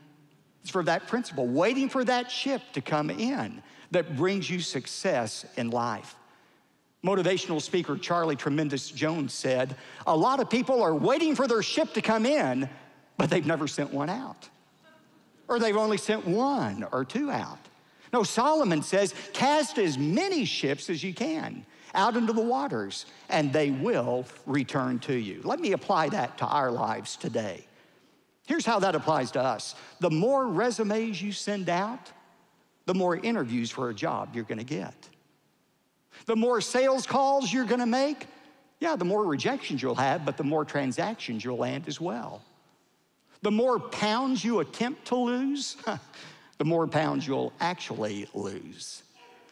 It's for that principle, waiting for that ship to come in that brings you success in life. Motivational speaker Charlie Tremendous Jones said, A lot of people are waiting for their ship to come in, but they've never sent one out. Or they've only sent one or two out. No, Solomon says, Cast as many ships as you can out into the waters, and they will return to you. Let me apply that to our lives today. Here's how that applies to us the more resumes you send out, the more interviews for a job you're gonna get. The more sales calls you're gonna make, yeah, the more rejections you'll have, but the more transactions you'll land as well. The more pounds you attempt to lose, *laughs* the more pounds you'll actually lose.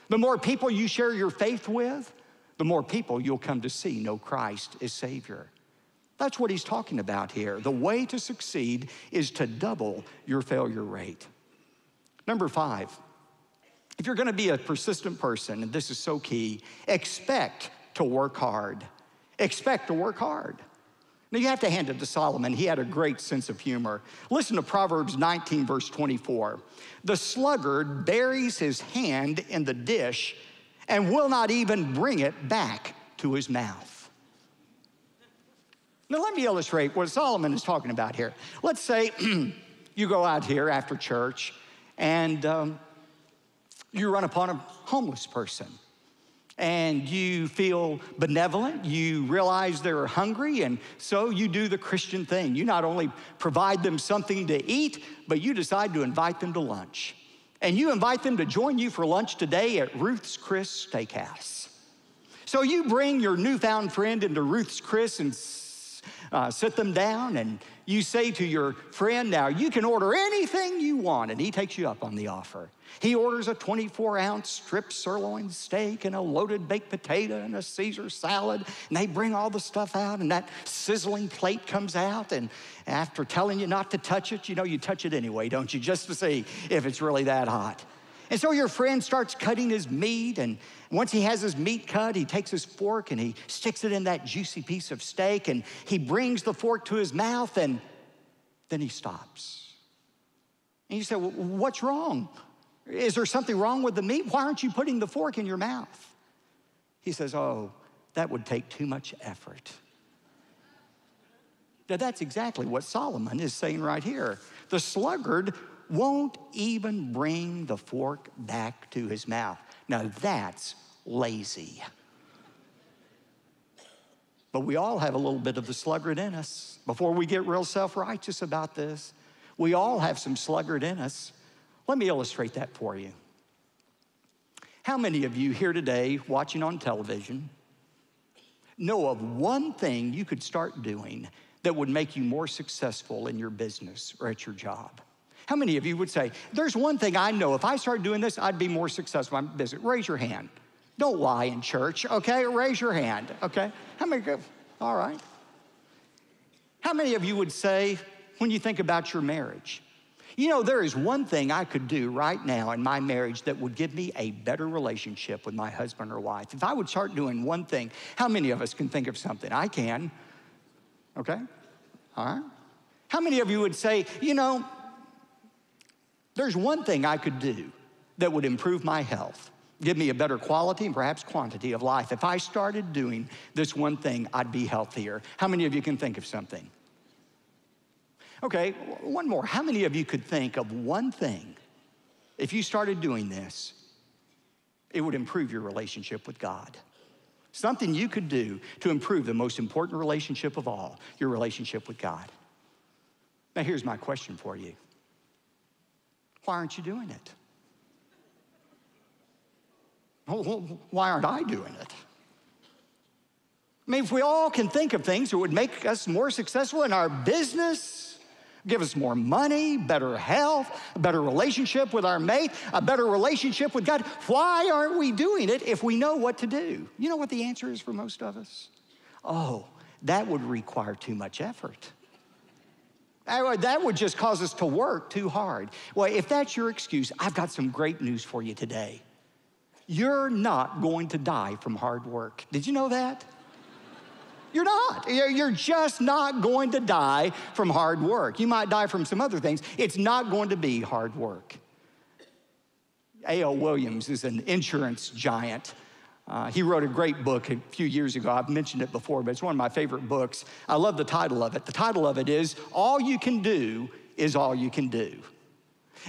The more people you share your faith with, the more people you'll come to see know Christ as Savior. That's what he's talking about here. The way to succeed is to double your failure rate. Number five, if you're gonna be a persistent person, and this is so key, expect to work hard. Expect to work hard. Now you have to hand it to Solomon. He had a great sense of humor. Listen to Proverbs 19, verse 24. The sluggard buries his hand in the dish and will not even bring it back to his mouth. Now, let me illustrate what Solomon is talking about here. Let's say *clears throat* you go out here after church and um, you run upon a homeless person and you feel benevolent, you realize they're hungry, and so you do the Christian thing. You not only provide them something to eat, but you decide to invite them to lunch. And you invite them to join you for lunch today at Ruth's Chris Steakhouse. So you bring your newfound friend into Ruth's Chris and uh, sit them down, and you say to your friend, Now you can order anything you want, and he takes you up on the offer. He orders a 24 ounce strip sirloin steak and a loaded baked potato and a Caesar salad, and they bring all the stuff out, and that sizzling plate comes out. And after telling you not to touch it, you know you touch it anyway, don't you, just to see if it's really that hot. And so your friend starts cutting his meat, and once he has his meat cut, he takes his fork and he sticks it in that juicy piece of steak, and he brings the fork to his mouth, and then he stops. And you say, well, What's wrong? Is there something wrong with the meat? Why aren't you putting the fork in your mouth? He says, Oh, that would take too much effort. Now, that's exactly what Solomon is saying right here. The sluggard won't even bring the fork back to his mouth. Now that's lazy. But we all have a little bit of the sluggard in us. Before we get real self righteous about this, we all have some sluggard in us. Let me illustrate that for you. How many of you here today watching on television know of one thing you could start doing that would make you more successful in your business or at your job? How many of you would say, There's one thing I know, if I start doing this, I'd be more successful in my business? Raise your hand. Don't lie in church, okay? Raise your hand, okay? How many? All right. How many of you would say, when you think about your marriage, you know, there is one thing I could do right now in my marriage that would give me a better relationship with my husband or wife. If I would start doing one thing, how many of us can think of something? I can. Okay? All right. How many of you would say, you know, there's one thing I could do that would improve my health, give me a better quality and perhaps quantity of life. If I started doing this one thing, I'd be healthier. How many of you can think of something? Okay, one more. How many of you could think of one thing, if you started doing this, it would improve your relationship with God? Something you could do to improve the most important relationship of all, your relationship with God. Now, here's my question for you why aren't you doing it? Well, why aren't I doing it? I mean, if we all can think of things that would make us more successful in our business, give us more money, better health, a better relationship with our mate, a better relationship with God, why aren't we doing it if we know what to do? You know what the answer is for most of us? Oh, that would require too much effort. That would just cause us to work too hard. Well, if that's your excuse, I've got some great news for you today. You're not going to die from hard work. Did you know that? You're not. You're just not going to die from hard work. You might die from some other things. It's not going to be hard work. A.L. Williams is an insurance giant. Uh, he wrote a great book a few years ago. I've mentioned it before, but it's one of my favorite books. I love the title of it. The title of it is All You Can Do is All You Can Do.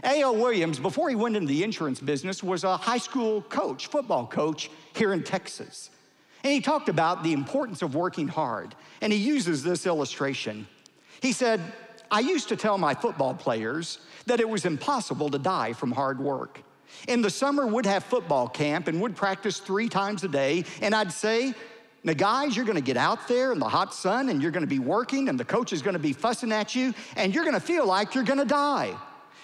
A.L. Williams, before he went into the insurance business, was a high school coach, football coach here in Texas. And he talked about the importance of working hard. And he uses this illustration. He said, I used to tell my football players that it was impossible to die from hard work. In the summer, we'd have football camp and would practice three times a day. And I'd say, now, guys, you're gonna get out there in the hot sun and you're gonna be working, and the coach is gonna be fussing at you, and you're gonna feel like you're gonna die.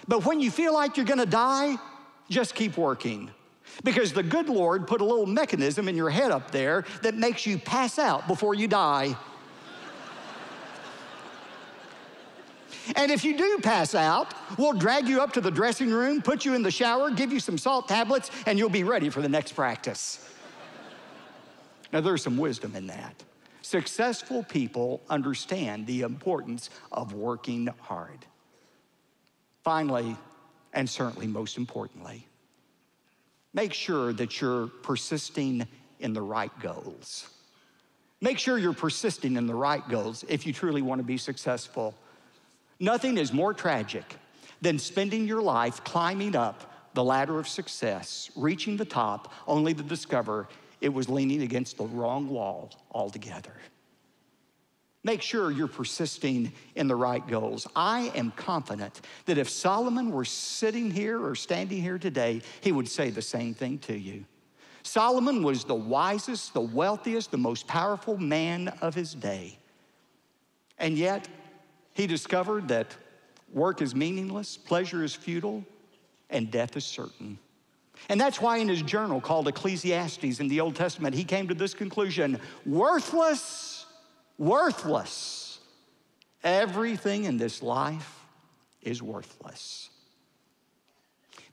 But when you feel like you're gonna die, just keep working. Because the good Lord put a little mechanism in your head up there that makes you pass out before you die. And if you do pass out, we'll drag you up to the dressing room, put you in the shower, give you some salt tablets, and you'll be ready for the next practice. now, there's some wisdom in that. Successful people understand the importance of working hard. Finally, and certainly most importantly, make sure that you're persisting in the right goals. Make sure you're persisting in the right goals if you truly want to be successful. Nothing is more tragic than spending your life climbing up the ladder of success, reaching the top, only to discover it was leaning against the wrong wall altogether. Make sure you're persisting in the right goals. I am confident that if Solomon were sitting here or standing here today, he would say the same thing to you. Solomon was the wisest, the wealthiest, the most powerful man of his day. And yet, he discovered that work is meaningless, pleasure is futile, and death is certain. And that's why in his journal called Ecclesiastes in the Old Testament, he came to this conclusion worthless worthless. Everything in this life is worthless.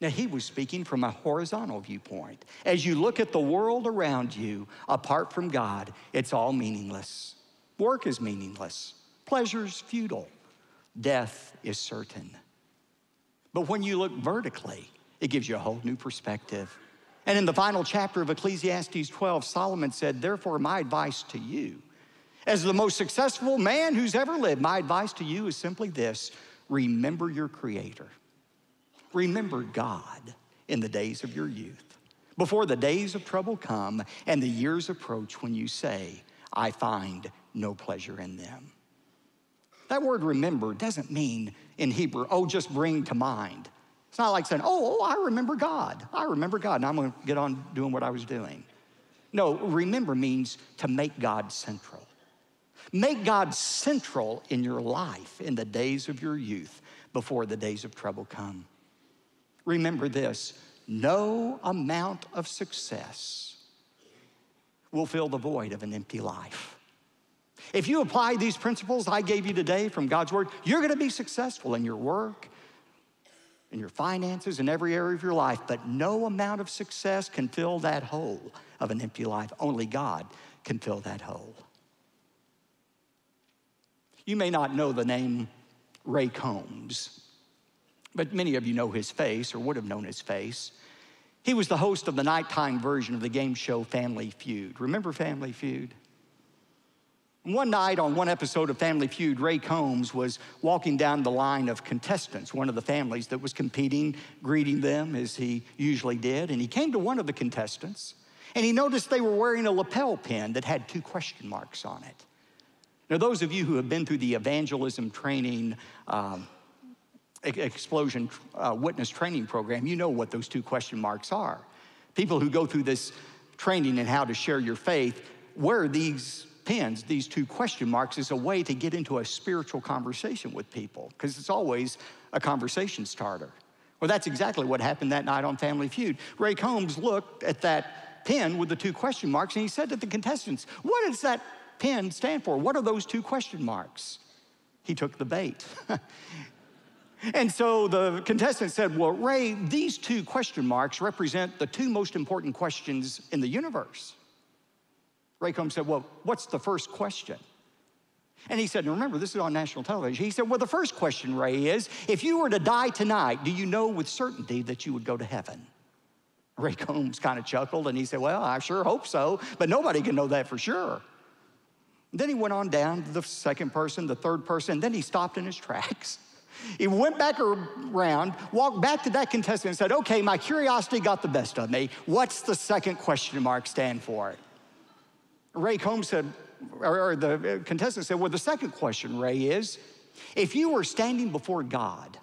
Now, he was speaking from a horizontal viewpoint. As you look at the world around you, apart from God, it's all meaningless. Work is meaningless, pleasure is futile, death is certain. But when you look vertically, it gives you a whole new perspective. And in the final chapter of Ecclesiastes 12, Solomon said, Therefore, my advice to you as the most successful man who's ever lived, my advice to you is simply this remember your Creator. Remember God in the days of your youth, before the days of trouble come and the years approach when you say, I find no pleasure in them. That word remember doesn't mean in Hebrew, oh, just bring to mind. It's not like saying, oh, oh, I remember God. I remember God, and I'm gonna get on doing what I was doing. No, remember means to make God central. Make God central in your life in the days of your youth before the days of trouble come. Remember this no amount of success will fill the void of an empty life. If you apply these principles I gave you today from God's Word, you're gonna be successful in your work, in your finances, in every area of your life. But no amount of success can fill that hole of an empty life. Only God can fill that hole. You may not know the name Ray Combs, but many of you know his face or would have known his face. He was the host of the nighttime version of the game show Family Feud. Remember Family Feud? One night on one episode of Family Feud, Ray Combs was walking down the line of contestants, one of the families that was competing, greeting them as he usually did. And he came to one of the contestants and he noticed they were wearing a lapel pin that had two question marks on it. Now, those of you who have been through the evangelism training, um, explosion uh, witness training program, you know what those two question marks are. People who go through this training in how to share your faith wear these pins, these two question marks, as a way to get into a spiritual conversation with people, because it's always a conversation starter. Well, that's exactly what happened that night on Family Feud. Ray Combs looked at that pin with the two question marks and he said to the contestants, What does that pin stand for? What are those two question marks? He took the bait. *laughs* and so the contestant said, Well, Ray, these two question marks represent the two most important questions in the universe. Ray Combs said, Well, what's the first question? And he said, remember, this is on national television. He said, Well, the first question, Ray, is if you were to die tonight, do you know with certainty that you would go to heaven? Ray Combs kind of chuckled and he said, Well, I sure hope so, but nobody can know that for sure. Then he went on down to the second person, the third person, then he stopped in his tracks. He went back around, walked back to that contestant and said, Okay, my curiosity got the best of me. What's the second question mark stand for? Ray Combs said, or the uh, contestant said, Well, the second question, Ray, is if you were standing before God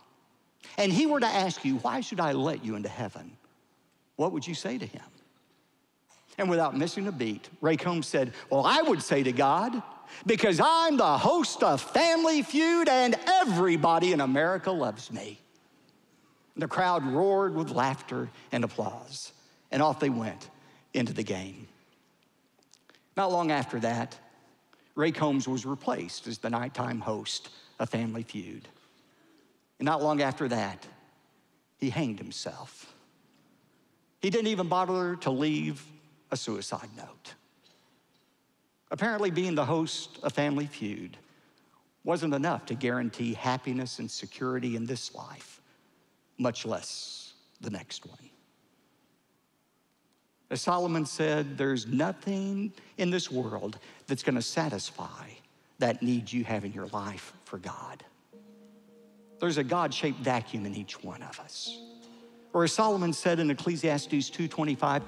and he were to ask you, Why should I let you into heaven? What would you say to him? And without missing a beat, Ray Combs said, Well, I would say to God, because I'm the host of Family Feud and everybody in America loves me. The crowd roared with laughter and applause, and off they went into the game. Not long after that, Ray Combs was replaced as the nighttime host of Family Feud. And not long after that, he hanged himself. He didn't even bother to leave a suicide note. Apparently, being the host of Family Feud wasn't enough to guarantee happiness and security in this life, much less the next one. As Solomon said, there's nothing in this world that's going to satisfy that need you have in your life for God. There's a God shaped vacuum in each one of us. Or as Solomon said in Ecclesiastes 2:25,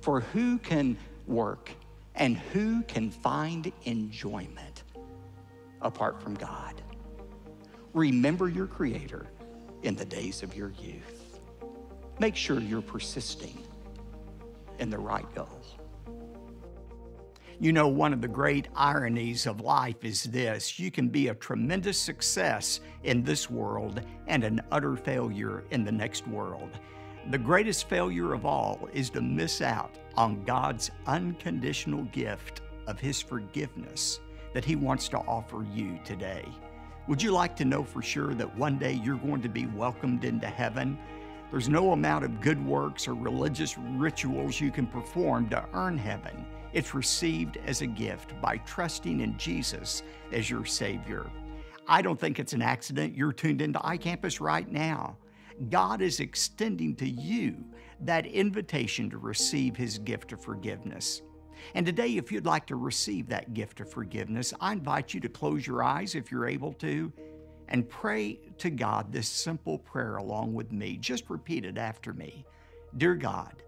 for who can work and who can find enjoyment apart from God? Remember your Creator in the days of your youth. Make sure you're persisting in the right goal. You know, one of the great ironies of life is this you can be a tremendous success in this world and an utter failure in the next world. The greatest failure of all is to miss out on God's unconditional gift of His forgiveness that He wants to offer you today. Would you like to know for sure that one day you're going to be welcomed into heaven? There's no amount of good works or religious rituals you can perform to earn heaven. It's received as a gift by trusting in Jesus as your Savior. I don't think it's an accident you're tuned into iCampus right now. God is extending to you that invitation to receive His gift of forgiveness. And today, if you'd like to receive that gift of forgiveness, I invite you to close your eyes if you're able to and pray to God this simple prayer along with me. Just repeat it after me Dear God,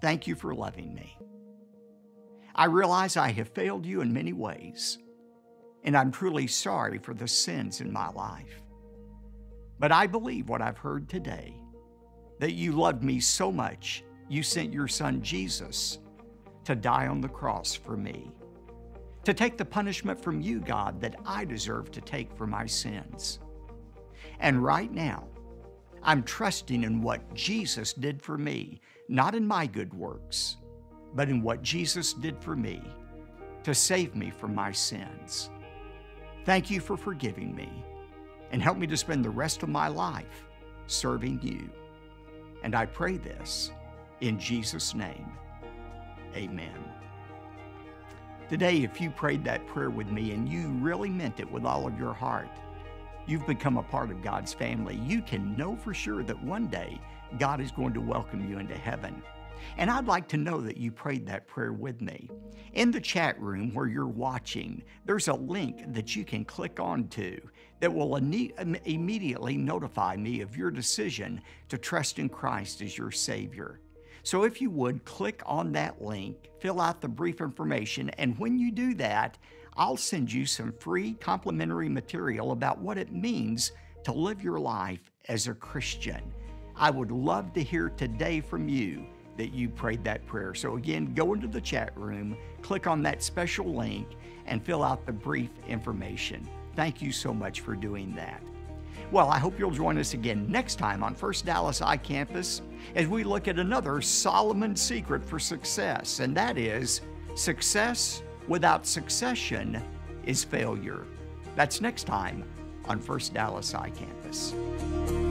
thank you for loving me. I realize I have failed you in many ways, and I'm truly sorry for the sins in my life. But I believe what I've heard today that you loved me so much, you sent your son Jesus to die on the cross for me, to take the punishment from you, God, that I deserve to take for my sins. And right now, I'm trusting in what Jesus did for me, not in my good works but in what Jesus did for me to save me from my sins. Thank you for forgiving me and help me to spend the rest of my life serving you. And I pray this in Jesus' name. Amen. Today, if you prayed that prayer with me and you really meant it with all of your heart, you've become a part of God's family. You can know for sure that one day God is going to welcome you into heaven. And I'd like to know that you prayed that prayer with me. In the chat room where you're watching, there's a link that you can click onto that will immediately notify me of your decision to trust in Christ as your Savior. So if you would, click on that link, fill out the brief information, and when you do that, I'll send you some free complimentary material about what it means to live your life as a Christian. I would love to hear today from you that you prayed that prayer. So, again, go into the chat room, click on that special link, and fill out the brief information. Thank you so much for doing that. Well, I hope you'll join us again next time on First Dallas iCampus as we look at another Solomon secret for success, and that is success without succession is failure. That's next time on First Dallas iCampus.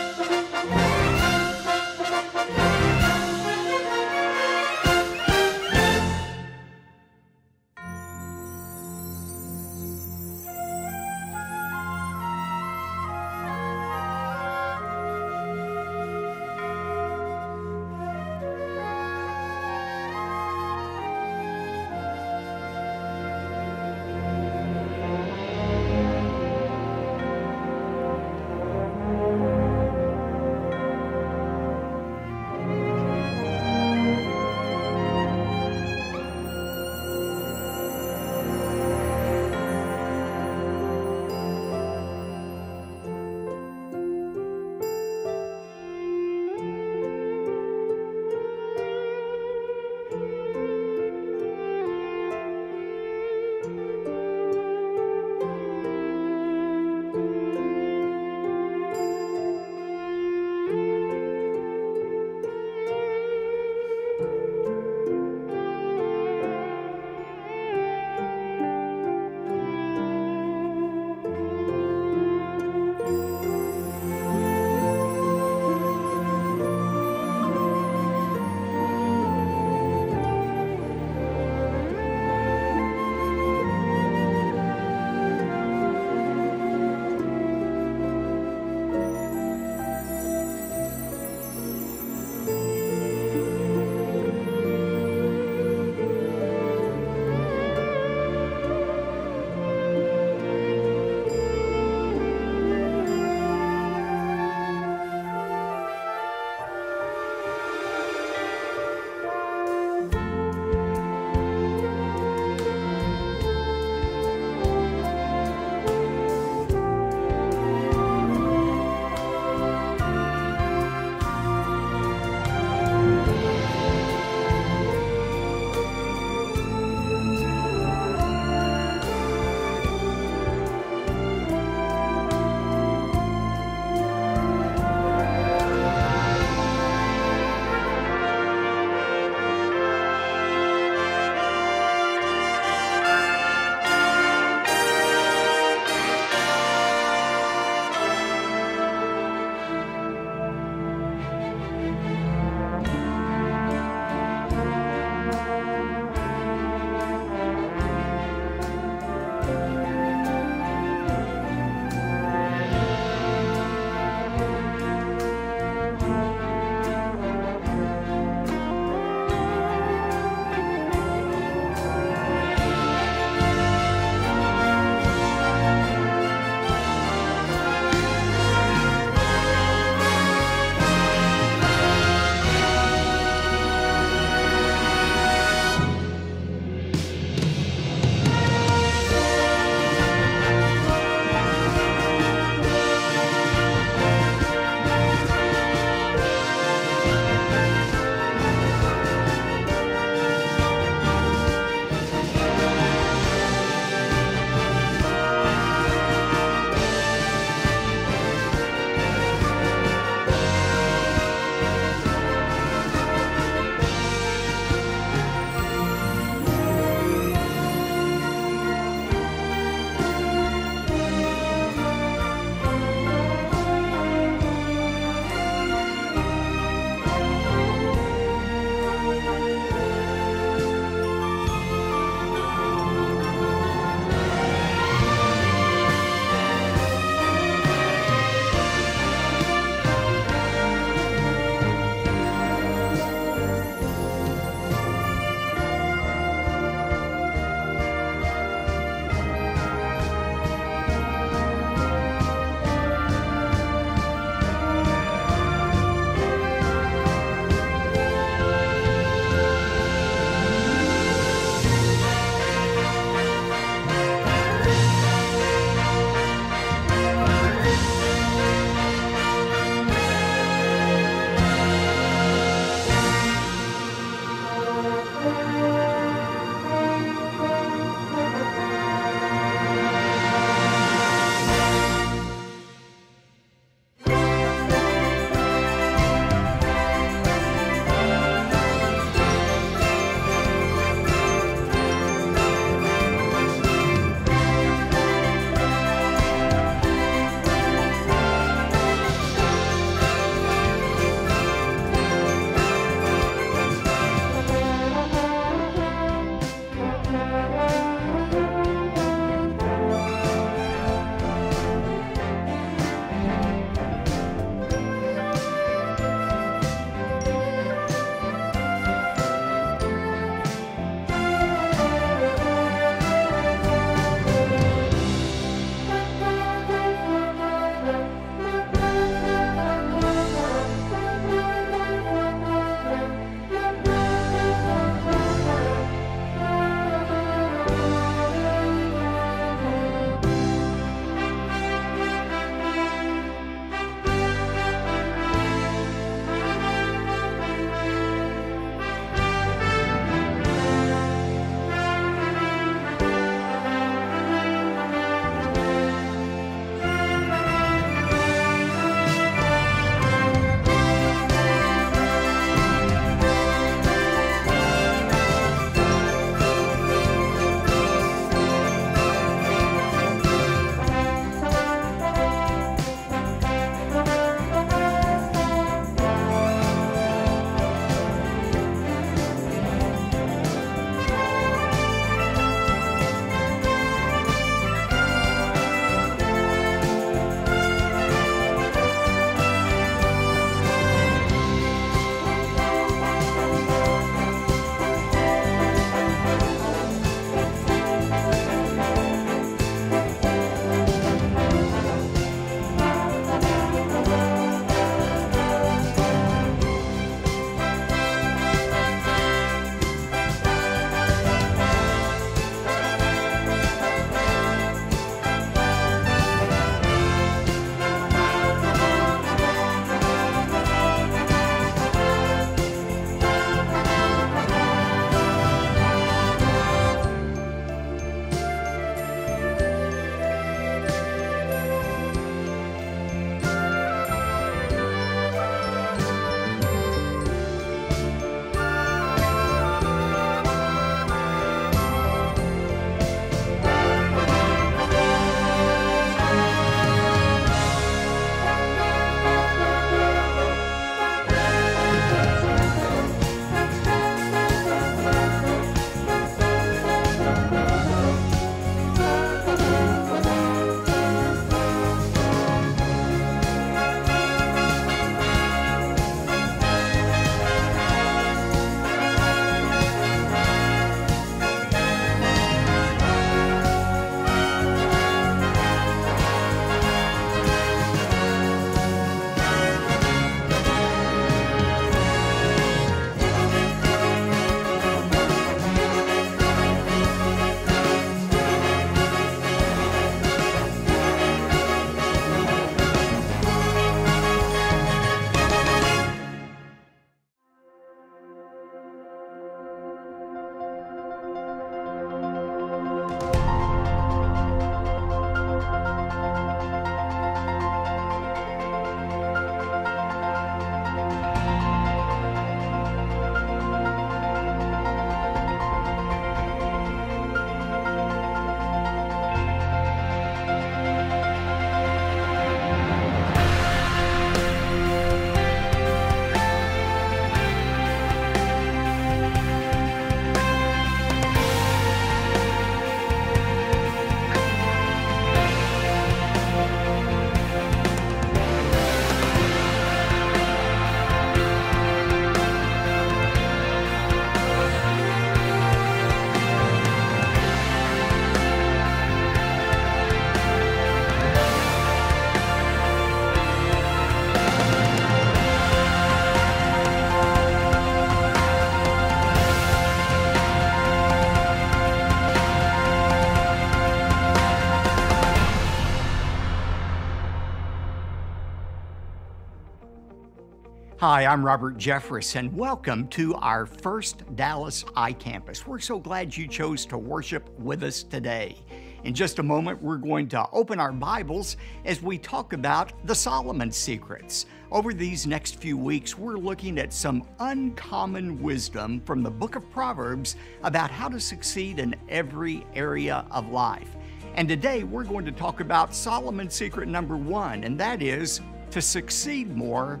Hi, I'm Robert Jeffress, and welcome to our first Dallas iCampus. We're so glad you chose to worship with us today. In just a moment, we're going to open our Bibles as we talk about the Solomon secrets. Over these next few weeks, we're looking at some uncommon wisdom from the book of Proverbs about how to succeed in every area of life. And today, we're going to talk about Solomon's secret number one, and that is to succeed more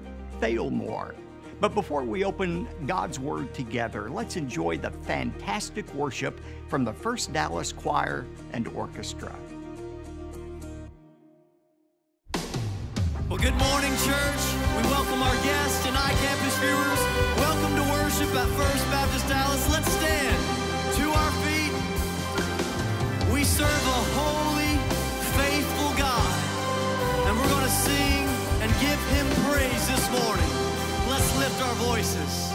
more. But before we open God's Word together, let's enjoy the fantastic worship from the First Dallas Choir and Orchestra. Well, good morning, church. We welcome our guests and iCampus viewers. Welcome to worship at First Baptist Dallas. Let's stand to our feet. We serve a holy, lift our voices.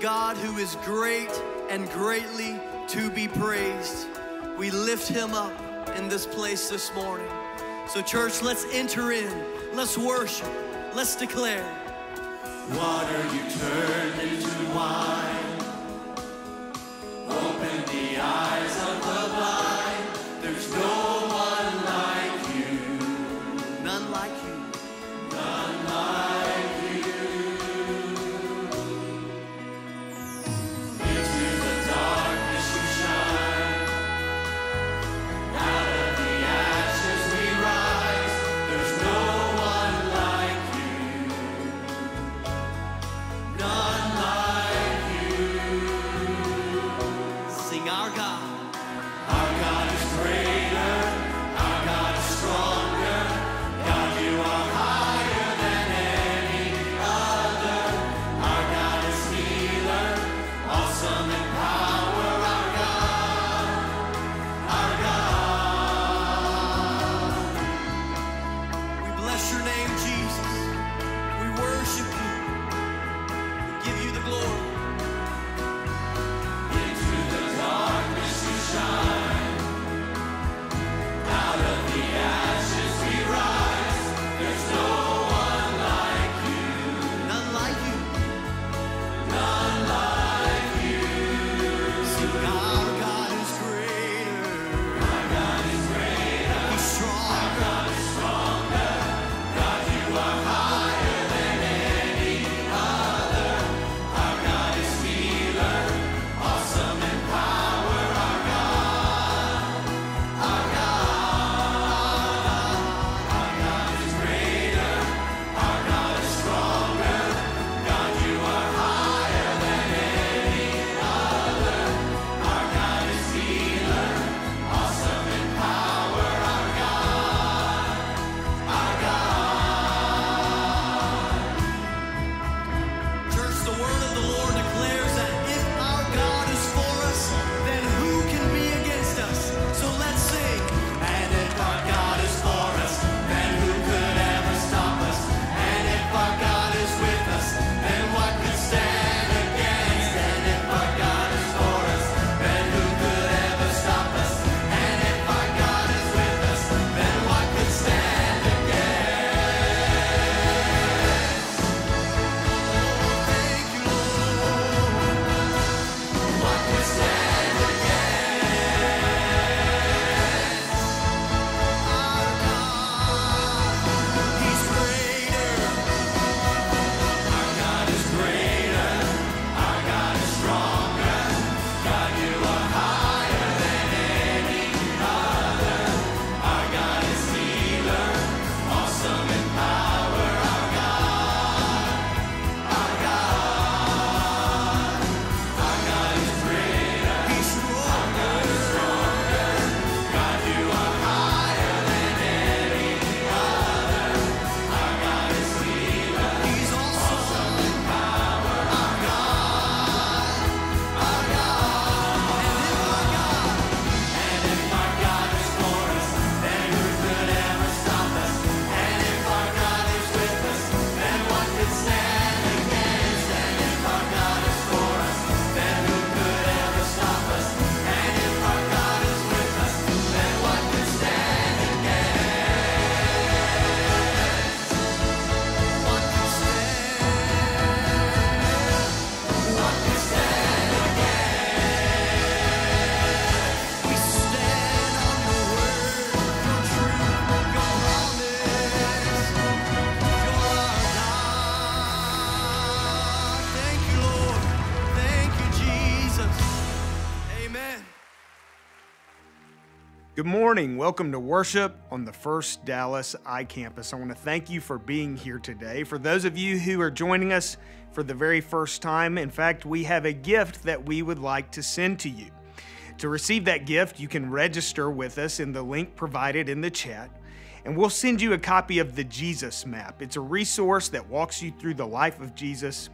God who is great and greatly to be praised. We lift him up in this place this morning. So, church, let's enter in, let's worship, let's declare. Water you turned into wine. Good morning. Welcome to worship on the First Dallas iCampus. I want to thank you for being here today. For those of you who are joining us for the very first time, in fact, we have a gift that we would like to send to you. To receive that gift, you can register with us in the link provided in the chat, and we'll send you a copy of the Jesus Map. It's a resource that walks you through the life of Jesus,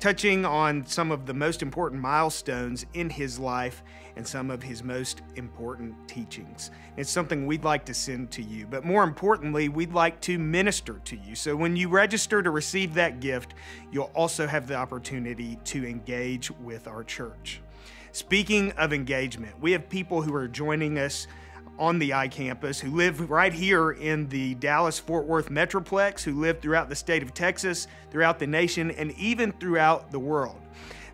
touching on some of the most important milestones in his life and some of his most important teachings. It's something we'd like to send to you, but more importantly, we'd like to minister to you. So when you register to receive that gift, you'll also have the opportunity to engage with our church. Speaking of engagement, we have people who are joining us on the iCampus who live right here in the Dallas Fort Worth Metroplex, who live throughout the state of Texas, throughout the nation, and even throughout the world.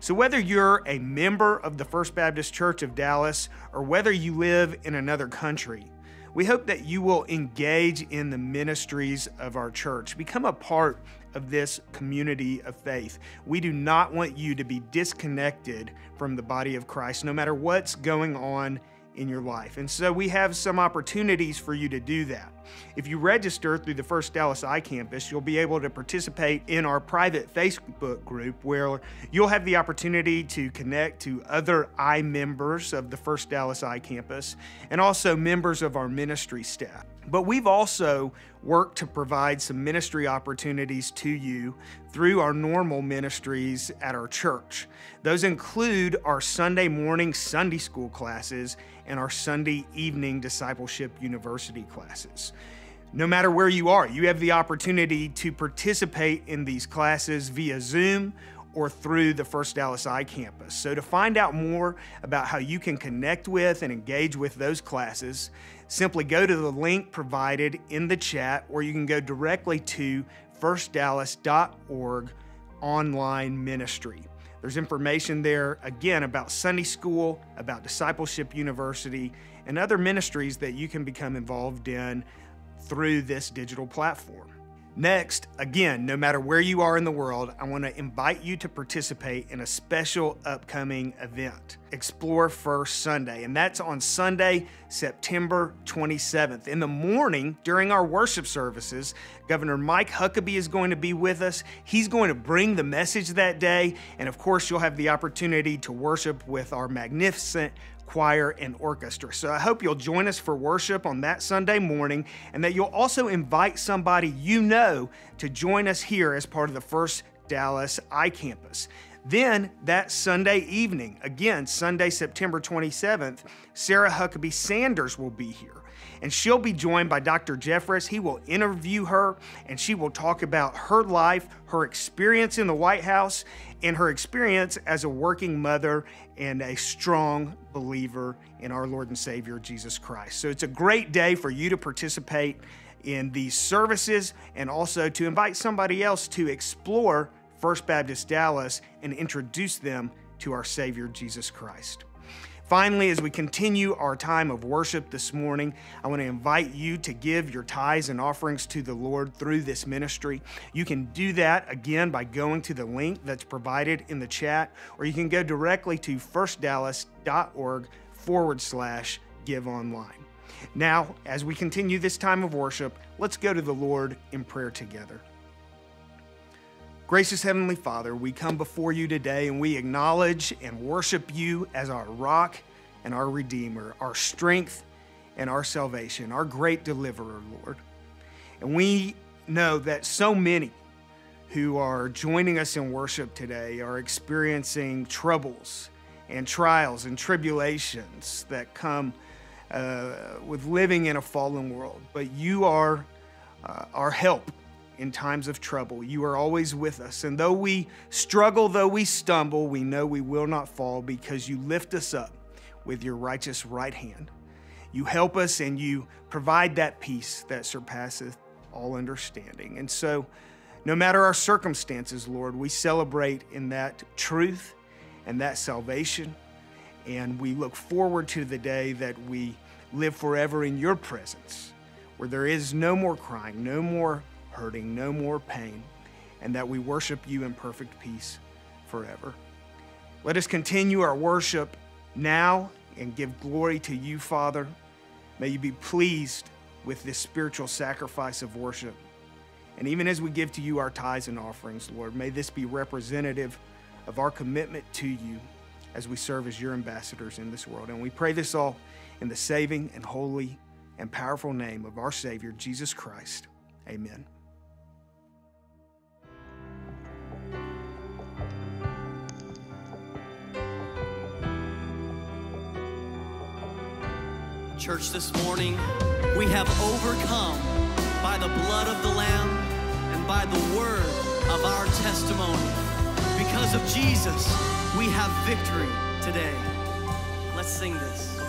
So, whether you're a member of the First Baptist Church of Dallas or whether you live in another country, we hope that you will engage in the ministries of our church. Become a part of this community of faith. We do not want you to be disconnected from the body of Christ, no matter what's going on in your life. And so we have some opportunities for you to do that. If you register through the First Dallas iCampus, you'll be able to participate in our private Facebook group where you'll have the opportunity to connect to other I members of the First Dallas iCampus and also members of our ministry staff. But we've also worked to provide some ministry opportunities to you through our normal ministries at our church. Those include our Sunday morning Sunday school classes and our Sunday evening discipleship university classes. No matter where you are, you have the opportunity to participate in these classes via Zoom or through the First Dallas iCampus. So, to find out more about how you can connect with and engage with those classes, simply go to the link provided in the chat, or you can go directly to firstdallas.org online ministry. There's information there, again, about Sunday School, about Discipleship University, and other ministries that you can become involved in through this digital platform. Next, again, no matter where you are in the world, I want to invite you to participate in a special upcoming event, Explore First Sunday. And that's on Sunday, September 27th. In the morning, during our worship services, Governor Mike Huckabee is going to be with us. He's going to bring the message that day. And of course, you'll have the opportunity to worship with our magnificent choir, and orchestra. So I hope you'll join us for worship on that Sunday morning and that you'll also invite somebody you know to join us here as part of the First Dallas iCampus. Then that Sunday evening, again, Sunday, September 27th, Sarah Huckabee Sanders will be here and she'll be joined by Dr. Jeffress. He will interview her and she will talk about her life, her experience in the White House, and her experience as a working mother and a strong believer in our Lord and Savior Jesus Christ. So it's a great day for you to participate in these services and also to invite somebody else to explore First Baptist Dallas and introduce them to our Savior Jesus Christ. Finally, as we continue our time of worship this morning, I want to invite you to give your tithes and offerings to the Lord through this ministry. You can do that again by going to the link that's provided in the chat, or you can go directly to firstdallas.org forward slash give online. Now, as we continue this time of worship, let's go to the Lord in prayer together. Gracious Heavenly Father, we come before you today and we acknowledge and worship you as our rock and our Redeemer, our strength and our salvation, our great deliverer, Lord. And we know that so many who are joining us in worship today are experiencing troubles and trials and tribulations that come uh, with living in a fallen world. But you are uh, our help in times of trouble. You are always with us. And though we struggle, though we stumble, we know we will not fall because you lift us up with your righteous right hand. You help us and you provide that peace that surpasseth all understanding. And so, no matter our circumstances, Lord, we celebrate in that truth and that salvation. And we look forward to the day that we live forever in your presence, where there is no more crying, no more hurting, no more pain, and that we worship you in perfect peace forever. Let us continue our worship now and give glory to you, Father. May you be pleased with this spiritual sacrifice of worship. And even as we give to you our tithes and offerings, Lord, may this be representative of our commitment to you as we serve as your ambassadors in this world. And we pray this all in the saving and holy and powerful name of our Savior, Jesus Christ. Amen. Church, this morning, we have overcome by the blood of the Lamb and by the word of our testimony. Because of Jesus, we have victory today. Let's sing this.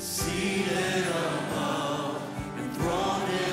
Seated above, enthroned in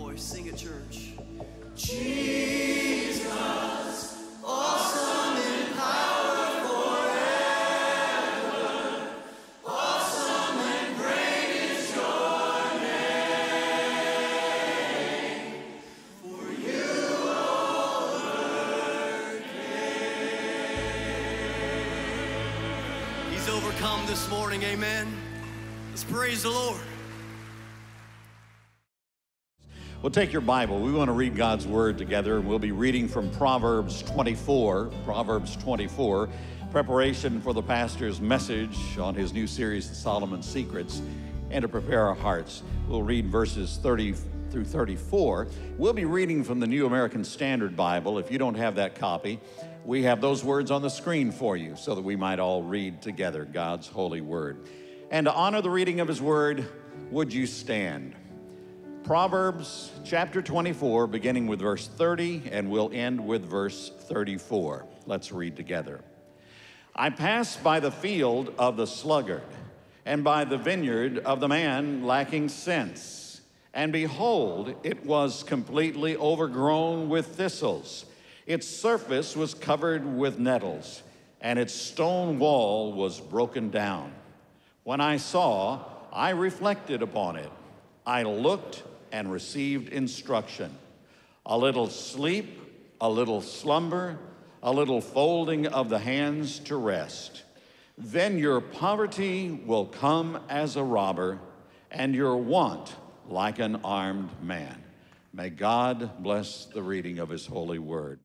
voice. Sing it, church. Jesus. Awesome and power foresome and praise your name. For you all. He's overcome this morning, amen. Let's praise the Lord. Well, take your Bible. We want to read God's Word together, and we'll be reading from Proverbs 24. Proverbs 24, preparation for the pastor's message on his new series, The Solomon Secrets, and to prepare our hearts. We'll read verses 30 through 34. We'll be reading from the New American Standard Bible. If you don't have that copy, we have those words on the screen for you so that we might all read together God's holy word. And to honor the reading of his word, would you stand? Proverbs chapter 24, beginning with verse 30, and we'll end with verse 34. Let's read together. I passed by the field of the sluggard, and by the vineyard of the man lacking sense. And behold, it was completely overgrown with thistles. Its surface was covered with nettles, and its stone wall was broken down. When I saw, I reflected upon it. I looked and received instruction. A little sleep, a little slumber, a little folding of the hands to rest. Then your poverty will come as a robber, and your want like an armed man. May God bless the reading of his holy word.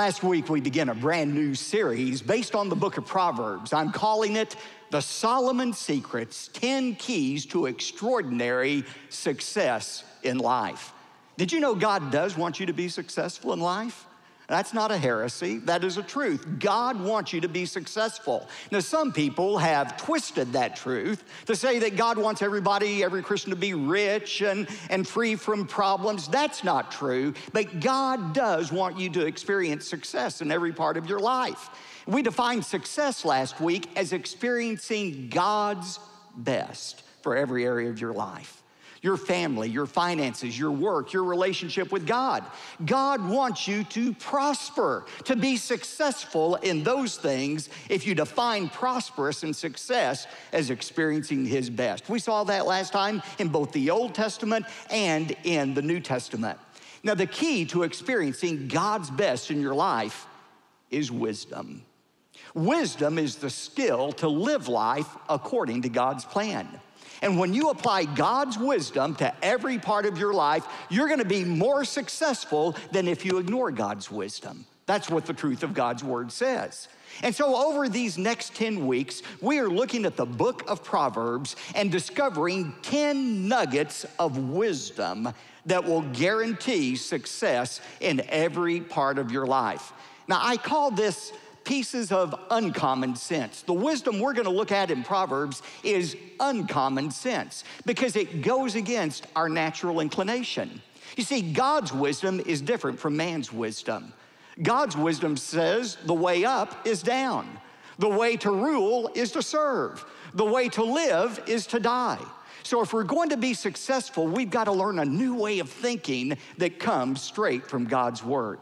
Last week, we began a brand new series based on the book of Proverbs. I'm calling it The Solomon Secrets 10 Keys to Extraordinary Success in Life. Did you know God does want you to be successful in life? That's not a heresy, that is a truth. God wants you to be successful. Now, some people have twisted that truth to say that God wants everybody, every Christian to be rich and, and free from problems. That's not true, but God does want you to experience success in every part of your life. We defined success last week as experiencing God's best for every area of your life your family, your finances, your work, your relationship with God. God wants you to prosper, to be successful in those things if you define prosperous and success as experiencing His best. We saw that last time in both the Old Testament and in the New Testament. Now, the key to experiencing God's best in your life is wisdom. Wisdom is the skill to live life according to God's plan. And when you apply God's wisdom to every part of your life, you're gonna be more successful than if you ignore God's wisdom. That's what the truth of God's word says. And so, over these next 10 weeks, we are looking at the book of Proverbs and discovering 10 nuggets of wisdom that will guarantee success in every part of your life. Now, I call this pieces of uncommon sense. The wisdom we're going to look at in Proverbs is uncommon sense because it goes against our natural inclination. You see, God's wisdom is different from man's wisdom. God's wisdom says the way up is down, the way to rule is to serve, the way to live is to die. So, if we're going to be successful, we've got to learn a new way of thinking that comes straight from God's Word.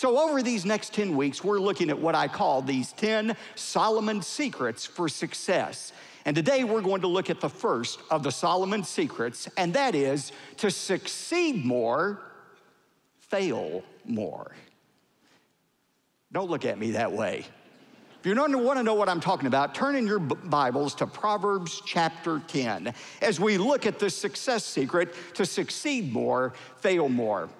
So, over these next 10 weeks, we're looking at what I call these 10 Solomon secrets for success. And today we're going to look at the first of the Solomon secrets, and that is to succeed more, fail more. Don't look at me that way. If you don't want to know what I'm talking about, turn in your Bibles to Proverbs chapter 10 as we look at the success secret to succeed more, fail more.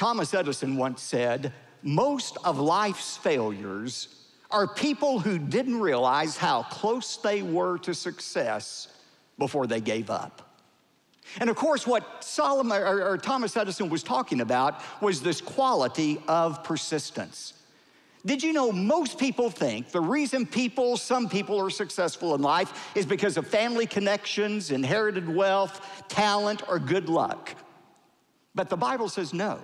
Thomas Edison once said, most of life's failures are people who didn't realize how close they were to success before they gave up. And of course, what Solomon or, or, Thomas Edison was talking about was this quality of persistence. Did you know most people think the reason people, some people are successful in life is because of family connections, inherited wealth, talent, or good luck? But the Bible says no.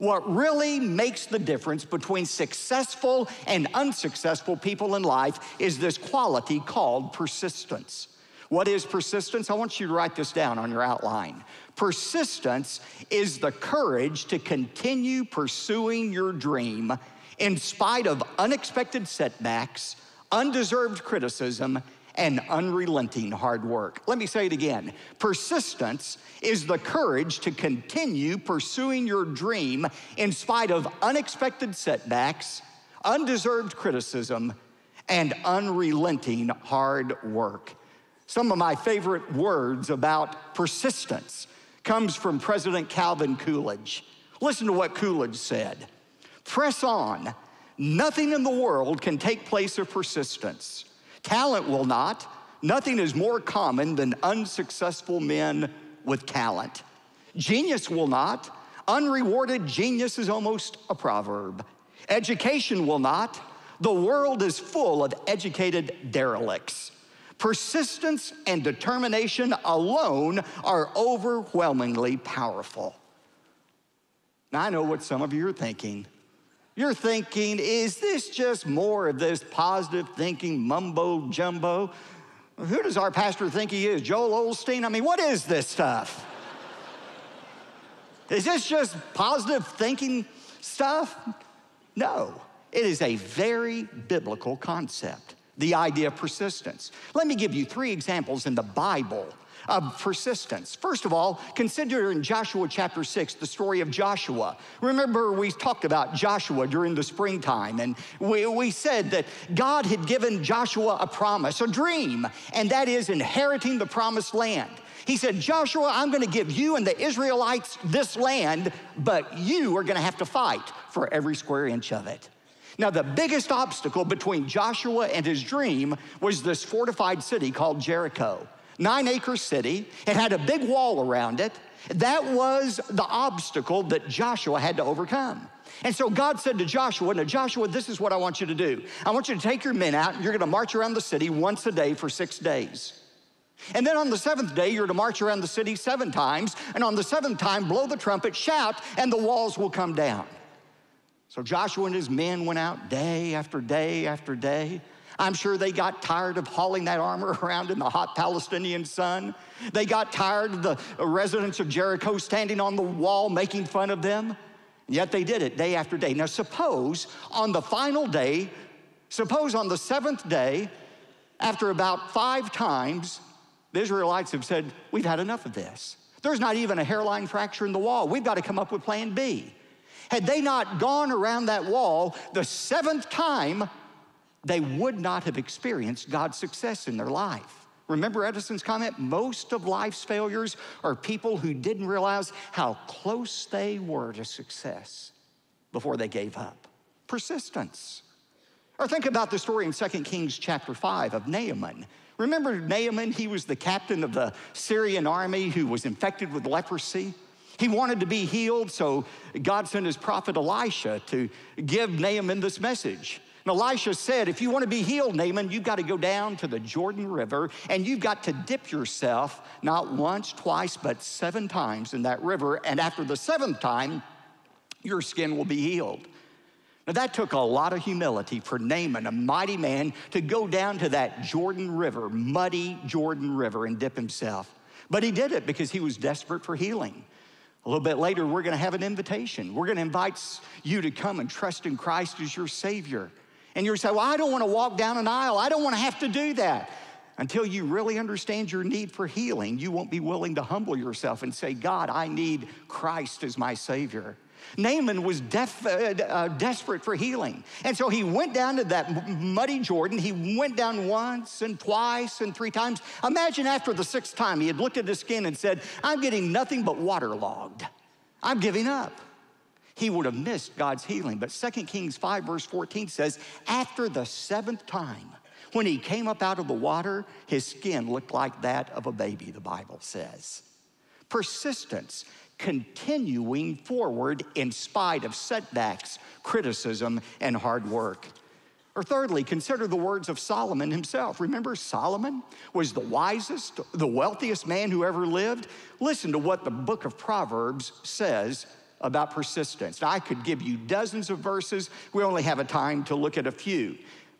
What really makes the difference between successful and unsuccessful people in life is this quality called persistence. What is persistence? I want you to write this down on your outline. Persistence is the courage to continue pursuing your dream in spite of unexpected setbacks, undeserved criticism, and unrelenting hard work. Let me say it again. Persistence is the courage to continue pursuing your dream in spite of unexpected setbacks, undeserved criticism, and unrelenting hard work. Some of my favorite words about persistence comes from President Calvin Coolidge. Listen to what Coolidge said. Press on. Nothing in the world can take place of persistence. Talent will not. Nothing is more common than unsuccessful men with talent. Genius will not. Unrewarded genius is almost a proverb. Education will not. The world is full of educated derelicts. Persistence and determination alone are overwhelmingly powerful. Now, I know what some of you are thinking. You're thinking, is this just more of this positive thinking mumbo jumbo? Who does our pastor think he is? Joel Osteen? I mean, what is this stuff? *laughs* is this just positive thinking stuff? No, it is a very biblical concept the idea of persistence. Let me give you three examples in the Bible of persistence. First of all, consider in Joshua chapter 6 the story of Joshua. Remember, we talked about Joshua during the springtime, and we, we said that God had given Joshua a promise, a dream, and that is inheriting the promised land. He said, Joshua, I'm going to give you and the Israelites this land, but you are going to have to fight for every square inch of it. Now, the biggest obstacle between Joshua and his dream was this fortified city called Jericho. Nine acre city, it had a big wall around it. That was the obstacle that Joshua had to overcome. And so God said to Joshua, Now, Joshua, this is what I want you to do. I want you to take your men out, and you're gonna march around the city once a day for six days. And then on the seventh day, you're to march around the city seven times, and on the seventh time, blow the trumpet, shout, and the walls will come down. So Joshua and his men went out day after day after day. I'm sure they got tired of hauling that armor *laughs* around in the hot Palestinian sun. They got tired of the residents of Jericho standing on the wall making fun of them. Yet they did it day after day. Now, suppose on the final day, suppose on the seventh day, after about five times, the Israelites have said, We've had enough of this. There's not even a hairline fracture in the wall. We've got to come up with plan B. Had they not gone around that wall the seventh time, they would not have experienced God's success in their life. Remember Edison's comment? Most of life's failures are people who didn't realize how close they were to success before they gave up. Persistence. Or think about the story in 2 Kings chapter 5 of Naaman. Remember Naaman? He was the captain of the Syrian army who was infected with leprosy. He wanted to be healed, so God sent his prophet Elisha to give Naaman this message. And Elisha said, If you want to be healed, Naaman, you've got to go down to the Jordan River and you've got to dip yourself not once, twice, but seven times in that river. And after the seventh time, your skin will be healed. Now, that took a lot of humility for Naaman, a mighty man, to go down to that Jordan River, muddy Jordan River, and dip himself. But he did it because he was desperate for healing. A little bit later, we're going to have an invitation. We're going to invite you to come and trust in Christ as your Savior. And you say, Well, I don't want to walk down an aisle. I don't want to have to do that. Until you really understand your need for healing, you won't be willing to humble yourself and say, God, I need Christ as my Savior. Naaman was def, uh, uh, desperate for healing. And so he went down to that muddy Jordan. He went down once and twice and three times. Imagine after the sixth time, he had looked at his skin and said, I'm getting nothing but waterlogged. I'm giving up. He would have missed God's healing. But 2 Kings 5, verse 14 says, After the seventh time, when he came up out of the water, his skin looked like that of a baby, the Bible says. Persistence continuing forward in spite of setbacks, criticism, and hard work. Or thirdly, consider the words of Solomon himself. Remember, Solomon was the wisest, the wealthiest man who ever lived? Listen to what the book of Proverbs says about persistence. Now, I could give you dozens of verses. We only have a time to look at a few.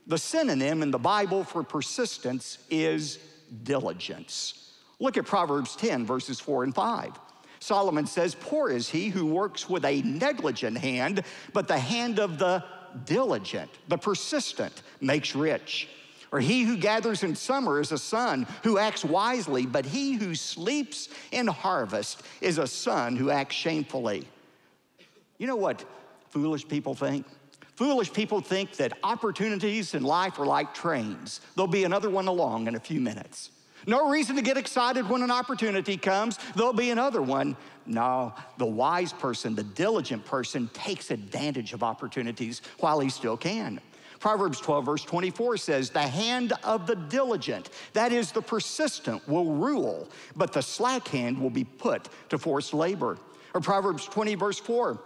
The synonym in the Bible for persistence is diligence. Look at Proverbs 10, verses 4 and 5. Solomon says, Poor is he who works with a negligent hand, but the hand of the diligent, the persistent, makes rich. Or he who gathers in summer is a son who acts wisely, but he who sleeps in harvest is a son who acts shamefully. You know what foolish people think? Foolish people think that opportunities in life are like trains. There'll be another one along in a few minutes. No reason to get excited when an opportunity comes. There'll be another one. No, the wise person, the diligent person, takes advantage of opportunities while he still can. Proverbs 12, verse 24 says, The hand of the diligent, that is the persistent, will rule, but the slack hand will be put to forced labor. Or Proverbs 20, verse 4,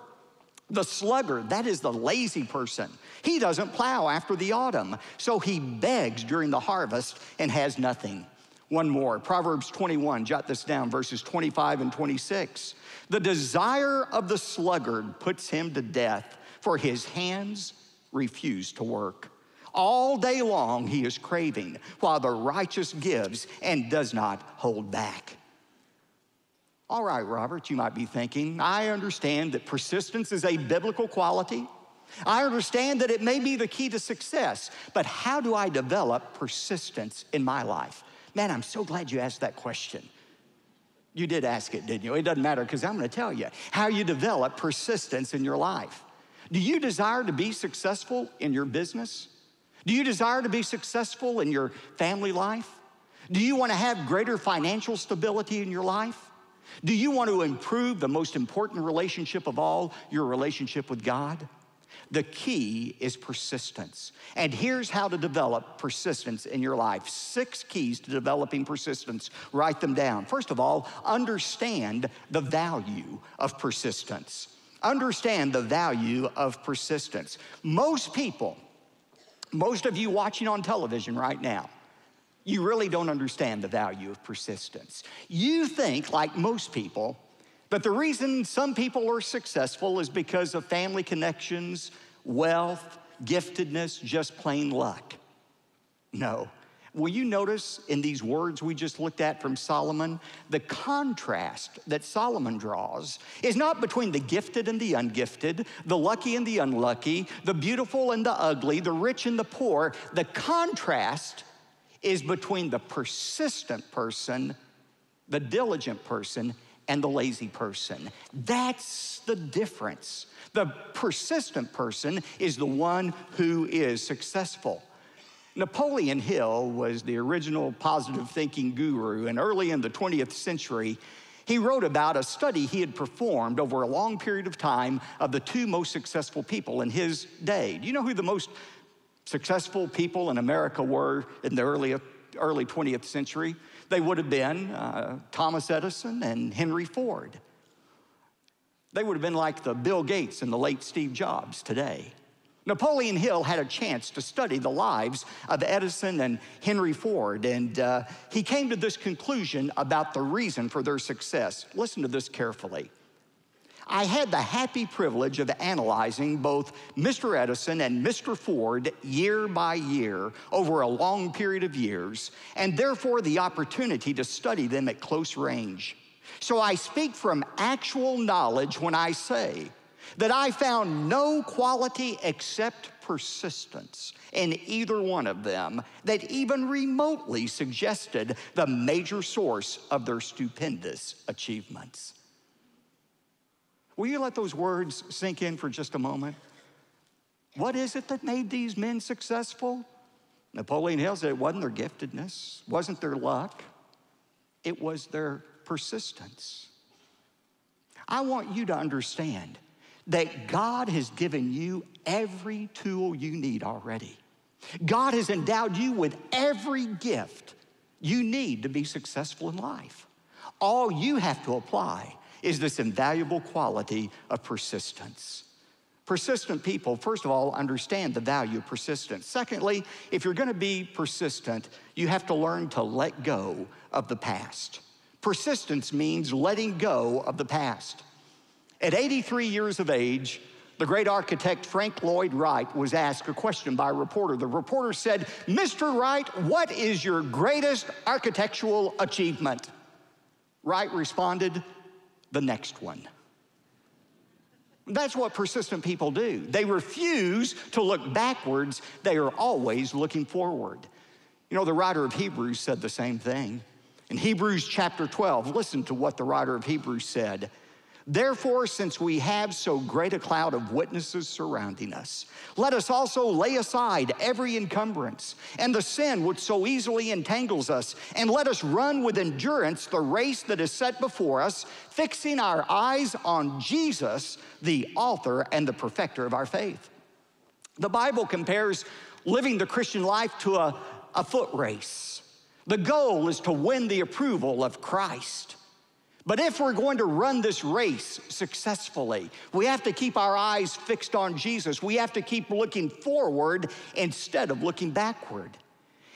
the sluggard, that is the lazy person. He doesn't plow after the autumn, so he begs during the harvest and has nothing. One more, Proverbs 21, jot this down, verses 25 and 26. The desire of the sluggard puts him to death, for his hands refuse to work. All day long he is craving, while the righteous gives and does not hold back. All right, Robert, you might be thinking, I understand that persistence is a biblical quality. I understand that it may be the key to success, but how do I develop persistence in my life? Man, I'm so glad you asked that question. You did ask it, didn't you? It doesn't matter because I'm going to tell you how you develop persistence in your life. Do you desire to be successful in your business? Do you desire to be successful in your family life? Do you want to have greater financial stability in your life? Do you want to improve the most important relationship of all, your relationship with God? The key is persistence. And here's how to develop persistence in your life six keys to developing persistence. Write them down. First of all, understand the value of persistence. Understand the value of persistence. Most people, most of you watching on television right now, you really don't understand the value of persistence. You think, like most people, that the reason some people are successful is because of family connections, wealth, giftedness, just plain luck. No. Will you notice in these words we just looked at from Solomon, the contrast that Solomon draws is not between the gifted and the ungifted, the lucky and the unlucky, the beautiful and the ugly, the rich and the poor. The contrast is between the persistent person, the diligent person, and the lazy person. That's the difference. The persistent person is the one who is successful. Napoleon Hill was the original positive thinking guru, and early in the 20th century, he wrote about a study he had performed over a long period of time of the two most successful people in his day. Do you know who the most successful people in America were in the early, early 20th century? They would have been uh, Thomas Edison and Henry Ford. They would have been like the Bill Gates and the late Steve Jobs today. Napoleon Hill had a chance to study the lives of Edison and Henry Ford, and uh, he came to this conclusion about the reason for their success. Listen to this carefully. I had the happy privilege of analyzing both Mr. Edison and Mr. Ford year by year over a long period of years, and therefore the opportunity to study them at close range. So I speak from actual knowledge when I say that I found no quality except persistence in either one of them that even remotely suggested the major source of their stupendous achievements. Will you let those words sink in for just a moment? What is it that made these men successful? Napoleon Hill said it wasn't their giftedness, wasn't their luck, it was their persistence. I want you to understand that God has given you every tool you need already. God has endowed you with every gift you need to be successful in life. All you have to apply is this invaluable quality of persistence. Persistent people, first of all, understand the value of persistence. Secondly, if you're gonna be persistent, you have to learn to let go of the past. Persistence means letting go of the past. At 83 years of age, the great architect Frank Lloyd Wright was asked a question by a reporter. The reporter said, Mr. Wright, what is your greatest architectural achievement? Wright responded, the next one. That's what persistent people do. They refuse to look backwards, they are always looking forward. You know, the writer of Hebrews said the same thing. In Hebrews chapter 12, listen to what the writer of Hebrews said. Therefore, since we have so great a cloud of witnesses surrounding us, let us also lay aside every encumbrance and the sin which so easily entangles us, and let us run with endurance the race that is set before us, fixing our eyes on Jesus, the author and the perfecter of our faith. The Bible compares living the Christian life to a, a foot race. The goal is to win the approval of Christ. But if we're going to run this race successfully, we have to keep our eyes fixed on Jesus. We have to keep looking forward instead of looking backward.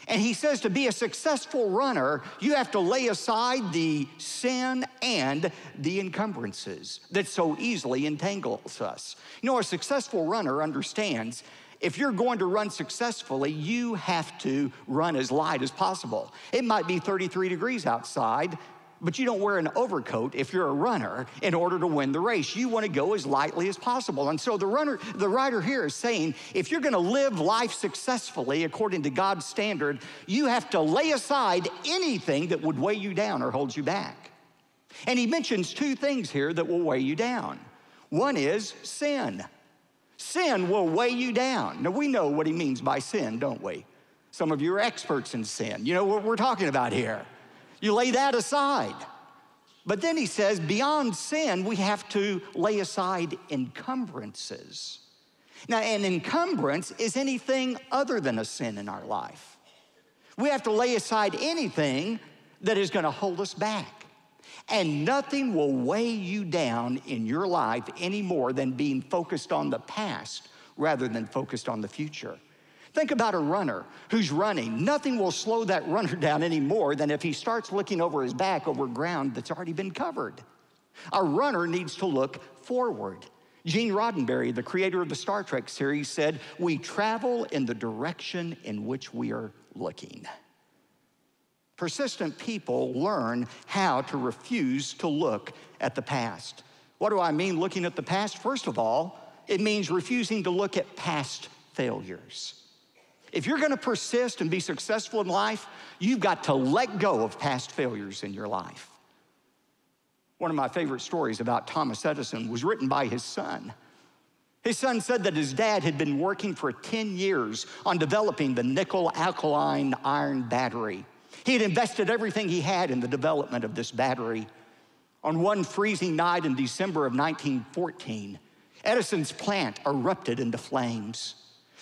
And he says to be a successful runner, you have to lay aside the sin and the encumbrances that so easily entangles us. You know, a successful runner understands if you're going to run successfully, you have to run as light as possible. It might be 33 degrees outside, but you don't wear an overcoat if you're a runner in order to win the race. You want to go as lightly as possible. And so the runner, the writer here is saying, if you're going to live life successfully according to God's standard, you have to lay aside anything that would weigh you down or hold you back. And he mentions two things here that will weigh you down. One is sin. Sin will weigh you down. Now we know what he means by sin, don't we? Some of you are experts in sin. You know what we're talking about here. You lay that aside. But then he says, beyond sin, we have to lay aside encumbrances. Now, an encumbrance is anything other than a sin in our life. We have to lay aside anything that is going to hold us back. And nothing will weigh you down in your life any more than being focused on the past rather than focused on the future. Think about a runner who's running. Nothing will slow that *laughs* runner down any more than if he starts looking over his back over ground that's already been covered. A runner needs to look forward. Gene Roddenberry, the creator of the Star Trek series, said, We travel in the direction in which we are looking. Persistent people learn how to refuse to look at the past. What do I mean looking at the past? First of all, it means refusing to look at past failures. If you're gonna persist and be successful in life, you've got to let go of past failures in your life. One of my favorite stories about Thomas Edison was written by his son. His son said that his dad had been working for 10 years on developing the nickel alkaline iron battery. He had invested everything he had in the development of this battery. On one freezing night in December of 1914, Edison's plant erupted into flames.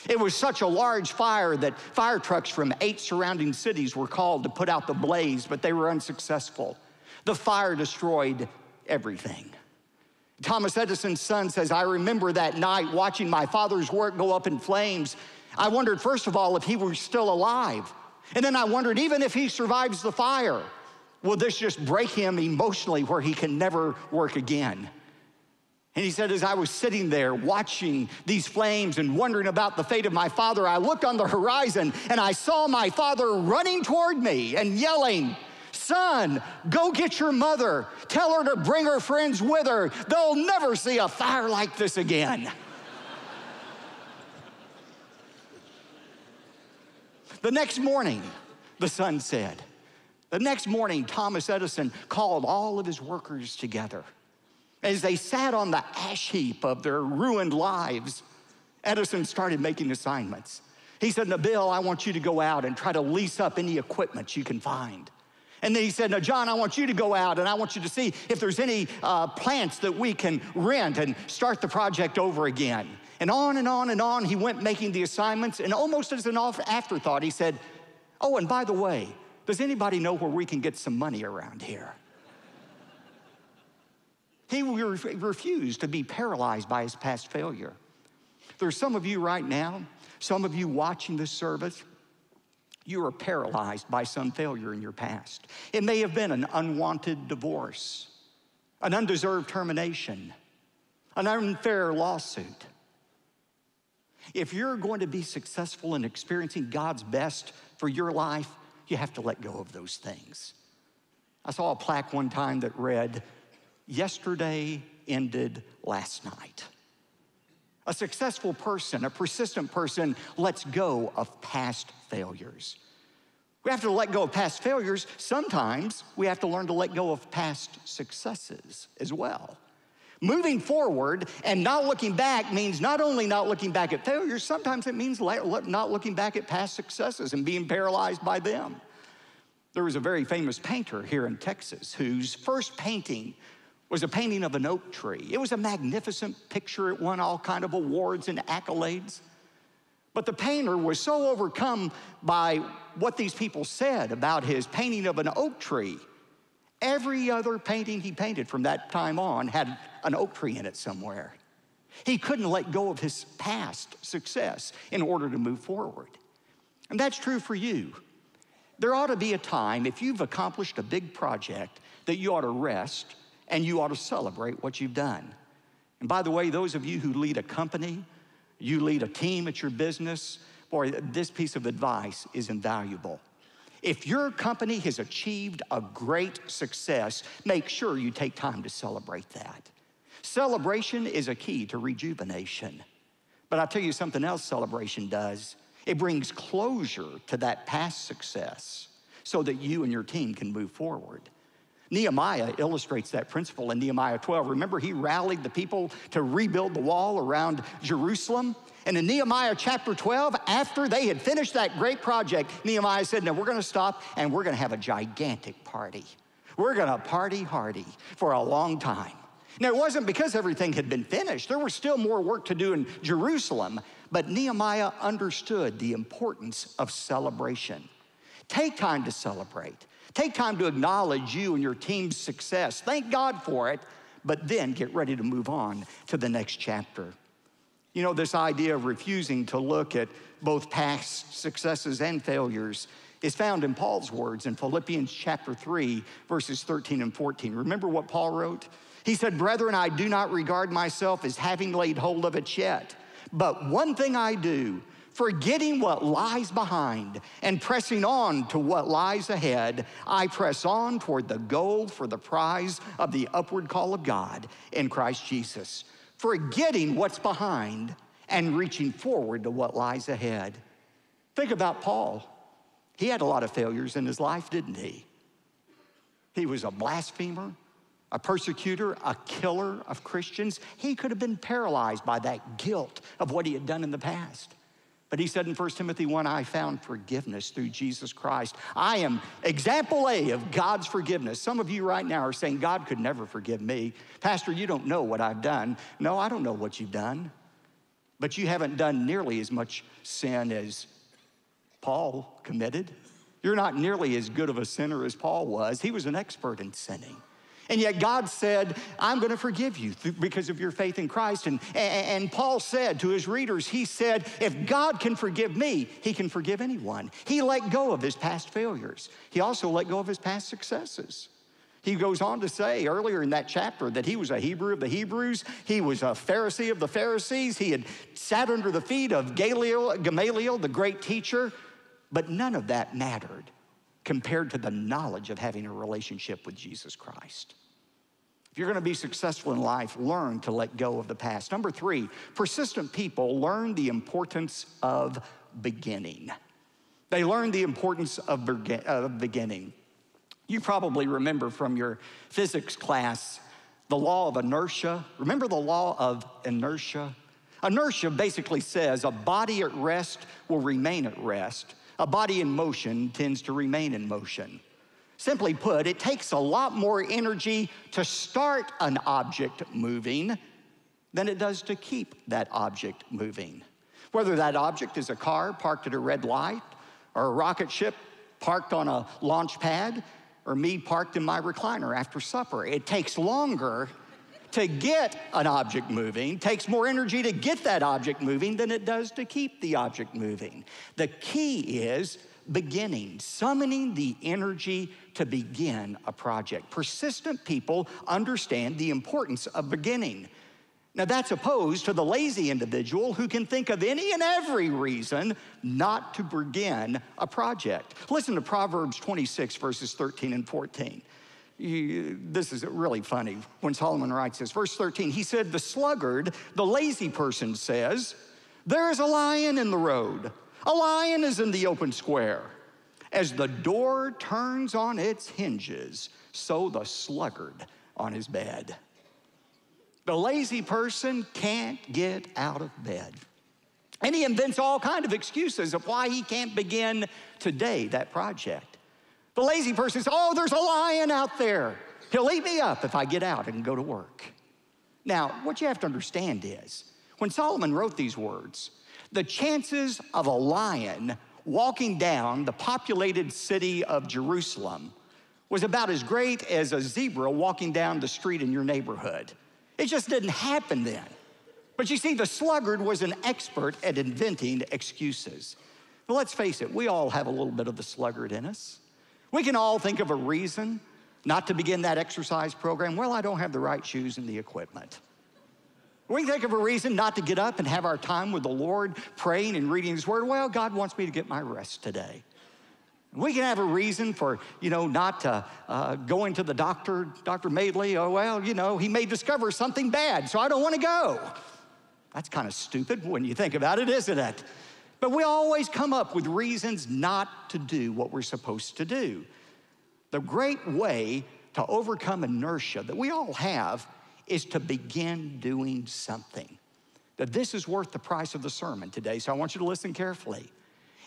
It was such a large fire that fire trucks from eight surrounding cities were called to put out the blaze, but they were unsuccessful. The fire destroyed everything. Thomas Edison's son says, I remember that night watching my father's work go up in flames. I wondered, first of all, if he were still alive. And then I wondered, even if he survives the fire, will this just break him emotionally where he can never work again? And he said, as I was sitting there watching these flames and wondering about the fate of my father, I looked on the horizon and I saw my father running toward me and yelling, Son, go get your mother. Tell her to bring her friends with her. They'll never see a fire like this again. the next morning, the son said, the next morning, Thomas Edison called all of his workers together. As they sat on the ash heap of their ruined lives, Edison started making assignments. He said, Now, Bill, I want you to go out and try to lease up any equipment you can find. And then he said, Now, John, I want you to go out and I want you to see if there's any uh, plants that we can rent and start the project over again. And on and on and on, he went making the assignments. And almost as an afterthought, he said, Oh, and by the way, does anybody know where we can get some money around here? He refused to be paralyzed by his past failure. There's some of you right now, some of you watching this service, you are paralyzed by some failure in your past. It may have been an unwanted divorce, an undeserved termination, an unfair lawsuit. If you're going to be successful in experiencing God's best for your life, you have to let go of those things. I saw a plaque one time that read, Yesterday ended last night. A successful person, a persistent person, lets go of past failures. We have to let go of past failures. Sometimes we have to learn to let go of past successes as well. Moving forward and not looking back means not only not looking back at failures, sometimes it means not looking back at past successes and being paralyzed by them. There was a very famous painter here in Texas whose first painting was a painting of an oak tree. It was a magnificent picture. It won all kind of awards and accolades. But the painter was so overcome by what these people said about his painting of an oak tree. Every other painting he painted from that time on had an oak tree in it somewhere. He couldn't let go of his past success in order to move forward. And that's true for you. There ought to be a time, if you've accomplished a big project, that you ought to rest and you ought to celebrate what you've done. And by the way, those of you who lead a company, you lead a team at your business, boy, this piece of advice is invaluable. If your company has achieved a great success, make sure you take time to celebrate that. Celebration is a key to rejuvenation. But I'll tell you something else celebration does it brings closure to that past success so that you and your team can move forward. Nehemiah illustrates that principle in Nehemiah 12. Remember, he rallied the people to rebuild the wall around Jerusalem. And in Nehemiah chapter 12, after they had finished that great project, Nehemiah said, Now we're gonna stop and we're gonna have a gigantic party. We're going to party hardy for a long time. Now, it wasn't because everything had been finished. There was still more work to do in Jerusalem, but Nehemiah understood the importance of celebration. Take time to celebrate. Take time to acknowledge you and your team's success. Thank God for it, but then get ready to move on to the next chapter. You know, this idea of refusing to look at both past successes and failures is found in Paul's words in Philippians chapter 3, verses 13 and 14. Remember what Paul wrote? He said, Brethren, I do not regard myself as having laid hold of it yet, but one thing I do, forgetting what lies behind and pressing on to what lies ahead, I press on toward the goal for the prize of the upward call of God in Christ Jesus, forgetting what's behind and reaching forward to what lies ahead. Think about Paul. He had a lot of failures in his life, didn't he? He was a blasphemer, a persecutor, a killer of Christians. He could have been paralyzed by that guilt of what he had done in the past. But he said in 1 Timothy 1, I found forgiveness through Jesus Christ. I am example A of God's forgiveness. Some of you right now are saying, God could never forgive me. Pastor, you don't know what I've done. No, I don't know what you've done. But you haven't done nearly as much sin as Paul committed. You're not nearly as good of a sinner as Paul was. He was an expert in sinning. And yet God said, I'm going to forgive you because of your faith in Christ. And, and Paul said to his readers, he said, if God can forgive me, he can forgive anyone. He let go of his past failures. He also let go of his past successes. He goes on to say earlier in that chapter that he was a Hebrew of the Hebrews. He was a Pharisee of the Pharisees. He had sat under the feet of Gamaliel, Gamaliel the great teacher. But none of that mattered compared to the knowledge of having a relationship with Jesus Christ. If you're going to be successful in life, learn to let go of the past. Number three, persistent people learn the importance of beginning. They learn the importance of beginning. You probably remember from your physics class the law of inertia. Remember the law of inertia? Inertia basically says a body at rest will remain at rest a body in motion tends to remain in motion. Simply put, it takes a lot more energy to start an object moving than it does to keep that object moving. Whether that object is a car parked at a red light, or a rocket ship parked on a launch pad, or me parked in my recliner after supper, it takes longer to get an object moving takes more energy to get that object moving than it does to keep the object moving. The key is beginning, summoning the energy to begin a project. Persistent people understand the importance of beginning. Now, that's opposed to the lazy individual who can think of any and every reason not to begin a project. Listen to Proverbs 26, verses 13 and 14 this is really funny when Solomon writes this. Verse 13, he said, The sluggard, the lazy person says, There is a lion in the road. A lion is in the open square. As the door turns on its hinges, so the sluggard on his bed. The lazy person can't get out of bed. And he invents all kind of excuses of why he can't begin today that project. The lazy person says, Oh, there's a lion out there. He'll eat me up if I get out and go to work. Now, what you have to understand is when Solomon wrote these words, the chances of a lion walking down the populated city of Jerusalem was about as great as a zebra walking down the street in your neighborhood. It just didn't happen then. But you see, the sluggard was an expert at inventing excuses. Well, let's face it, we all have a little bit of the sluggard in us. We can all think of a reason not to begin that exercise program. Well, I don't have the right shoes and the equipment. We can think of a reason not to get up and have our time with the Lord, praying and reading His Word. Well, God wants me to get my rest today. We can have a reason for, you know, not to, uh, going to the doctor, Dr. Madeley. Oh, well, you know, he may discover something bad, so I don't want to go. That's kind of stupid when you think about it, isn't it? But we always come up with reasons not to do what we're supposed to do. The great way to overcome inertia that we all have is to begin doing something. That this is worth the price of the sermon today, so I want you to listen carefully.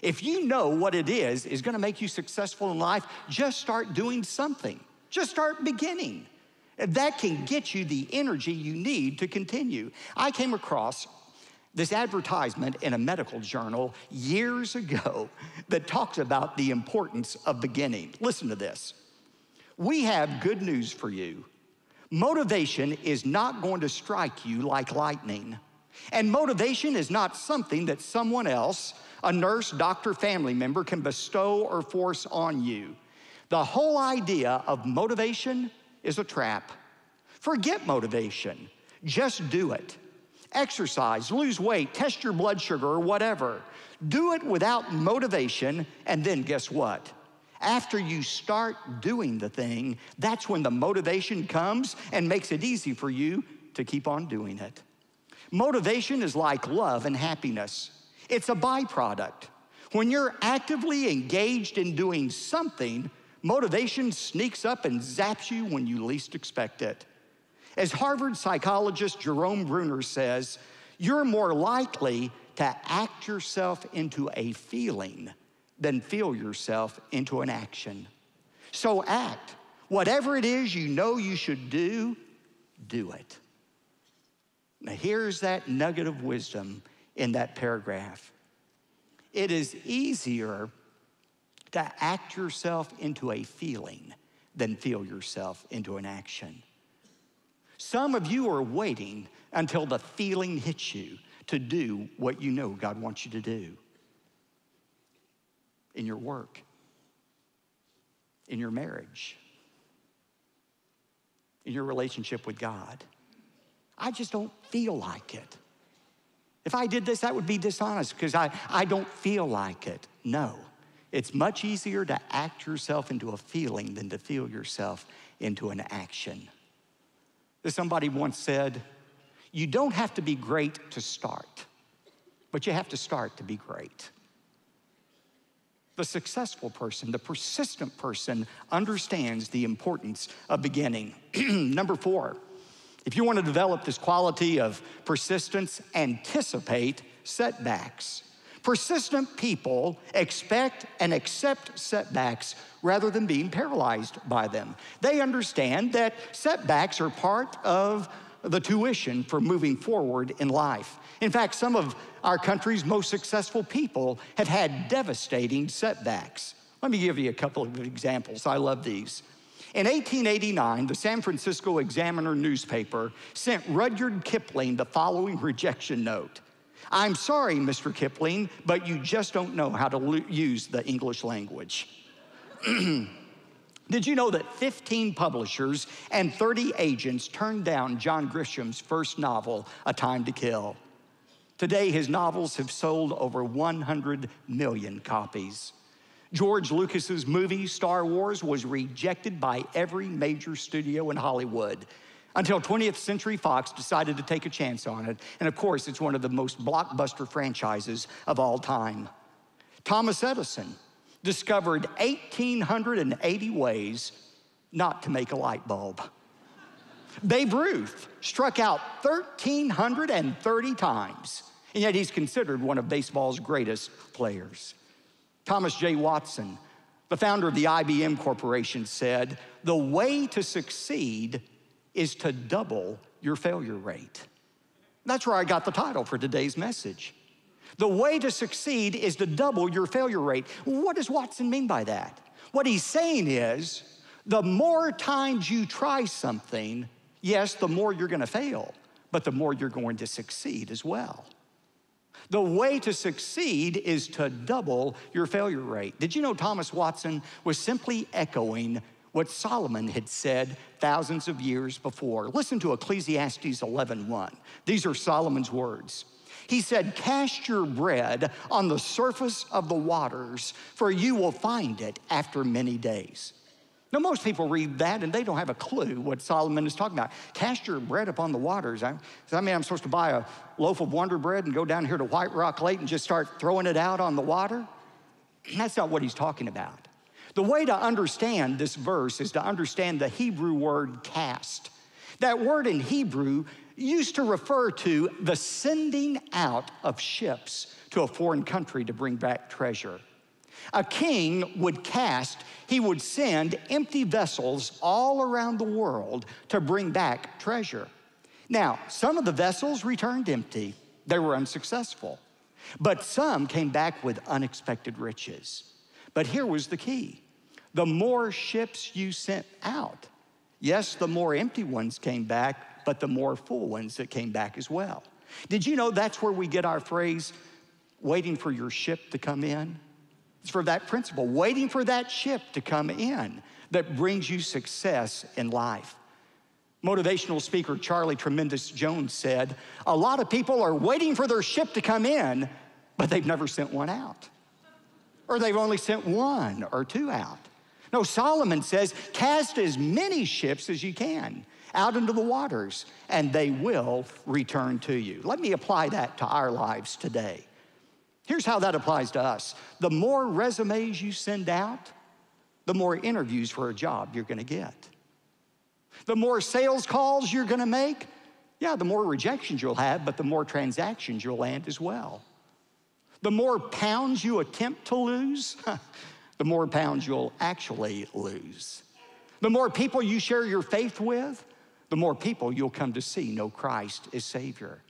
If you know what it is is gonna make you successful in life, just start doing something. Just start beginning. That can get you the energy you need to continue. I came across this advertisement in a medical journal years ago that talks about the importance of beginning. Listen to this. We have good news for you. Motivation is not going to strike you like lightning. And motivation is not something that someone else, a nurse, doctor, family member, can bestow or force on you. The whole idea of motivation is a trap. Forget motivation, just do it. Exercise, lose weight, test your blood sugar, or whatever. Do it without motivation, and then guess what? After you start doing the thing, that's when the motivation comes and makes it easy for you to keep on doing it. Motivation is like love and happiness, it's a byproduct. When you're actively engaged in doing something, motivation sneaks up and zaps you when you least expect it. As Harvard psychologist Jerome Bruner says, you're more likely to act yourself into a feeling than feel yourself into an action. So act. Whatever it is you know you should do, do it. Now, here's that nugget of wisdom in that paragraph. It is easier to act yourself into a feeling than feel yourself into an action. Some of you are waiting until the feeling hits you to do what you know God wants you to do in your work, in your marriage, in your relationship with God. I just don't feel like it. If I did this, that would be dishonest because I, I don't feel like it. No, it's much easier to act yourself into a feeling than to feel yourself into an action. Somebody once said, You don't have to be great to start, but you have to start to be great. The successful person, the persistent person, understands the importance of beginning. *clears throat* Number four, if you want to develop this quality of persistence, anticipate setbacks. Persistent people expect and accept setbacks rather than being paralyzed by them. They understand that setbacks are part of the tuition for moving forward in life. In fact, some of our country's most successful people have had devastating setbacks. Let me give you a couple of examples. I love these. In 1889, the San Francisco Examiner newspaper sent Rudyard Kipling the following rejection note I'm sorry, Mr. Kipling, but you just don't know how to use the English language. *clears throat* Did you know that 15 publishers and 30 agents turned down John Grisham's first novel, A Time to Kill? Today, his novels have sold over 100 million copies. George Lucas's movie Star Wars was rejected by every major studio in Hollywood until 20th Century Fox decided to take a chance on it. And of course, it's one of the most blockbuster franchises of all time. Thomas Edison discovered 1,880 ways not to make a light bulb. Babe Ruth struck out 1,330 times and yet he's considered one of baseball's greatest players. Thomas J. Watson, the founder of the IBM Corporation, said, The way to succeed is to double your failure rate. That's where I got the title for today's message. The way to succeed is to double your failure rate. What does Watson mean by that? What he's saying is the more times you try something, yes, the more you're gonna fail, but the more you're going to succeed as well. The way to succeed is to double your failure rate. Did you know Thomas Watson was simply echoing what Solomon had said thousands of years before? Listen to Ecclesiastes 11:1. These are Solomon's words. He said, Cast your bread on the surface of the waters, for you will find it after many days. Now, most people read that and they don't have a clue what Solomon is talking about. Cast your bread upon the waters. I, I mean, I'm supposed to buy a loaf of Wonder Bread and go down here to White Rock Lake and just start throwing it out on the water? That's not what he's talking about. The way to understand this verse is to understand the Hebrew word cast. That word in Hebrew used to refer to the sending out of ships to a foreign country to bring back treasure. A king would cast, he would send empty vessels all around the world to bring back treasure. Now, some of the vessels returned empty, they were unsuccessful. But some came back with unexpected riches. But here was the key the more ships you sent out, yes, the more empty ones came back, but the more full ones that came back as well. Did you know that's where we get our phrase, waiting for your ship to come in? It's for that principle, waiting for that ship to come in that brings you success in life. Motivational speaker Charlie Tremendous Jones said, A lot of people are waiting for their ship to come in, but they've never sent one out. Or they've only sent one or two out. No, Solomon says, Cast as many ships as you can out into the waters, and they will return to you. Let me apply that to our lives today. Here's how that applies to us the more resumes you send out, the more interviews for a job you're gonna get. The more sales calls you're gonna make, yeah, the more rejections you'll have, but the more transactions you'll land as well. The more pounds you attempt to lose, *laughs* the more pounds you'll actually lose. The more people you share your faith with, the more people you'll come to see know Christ as Savior.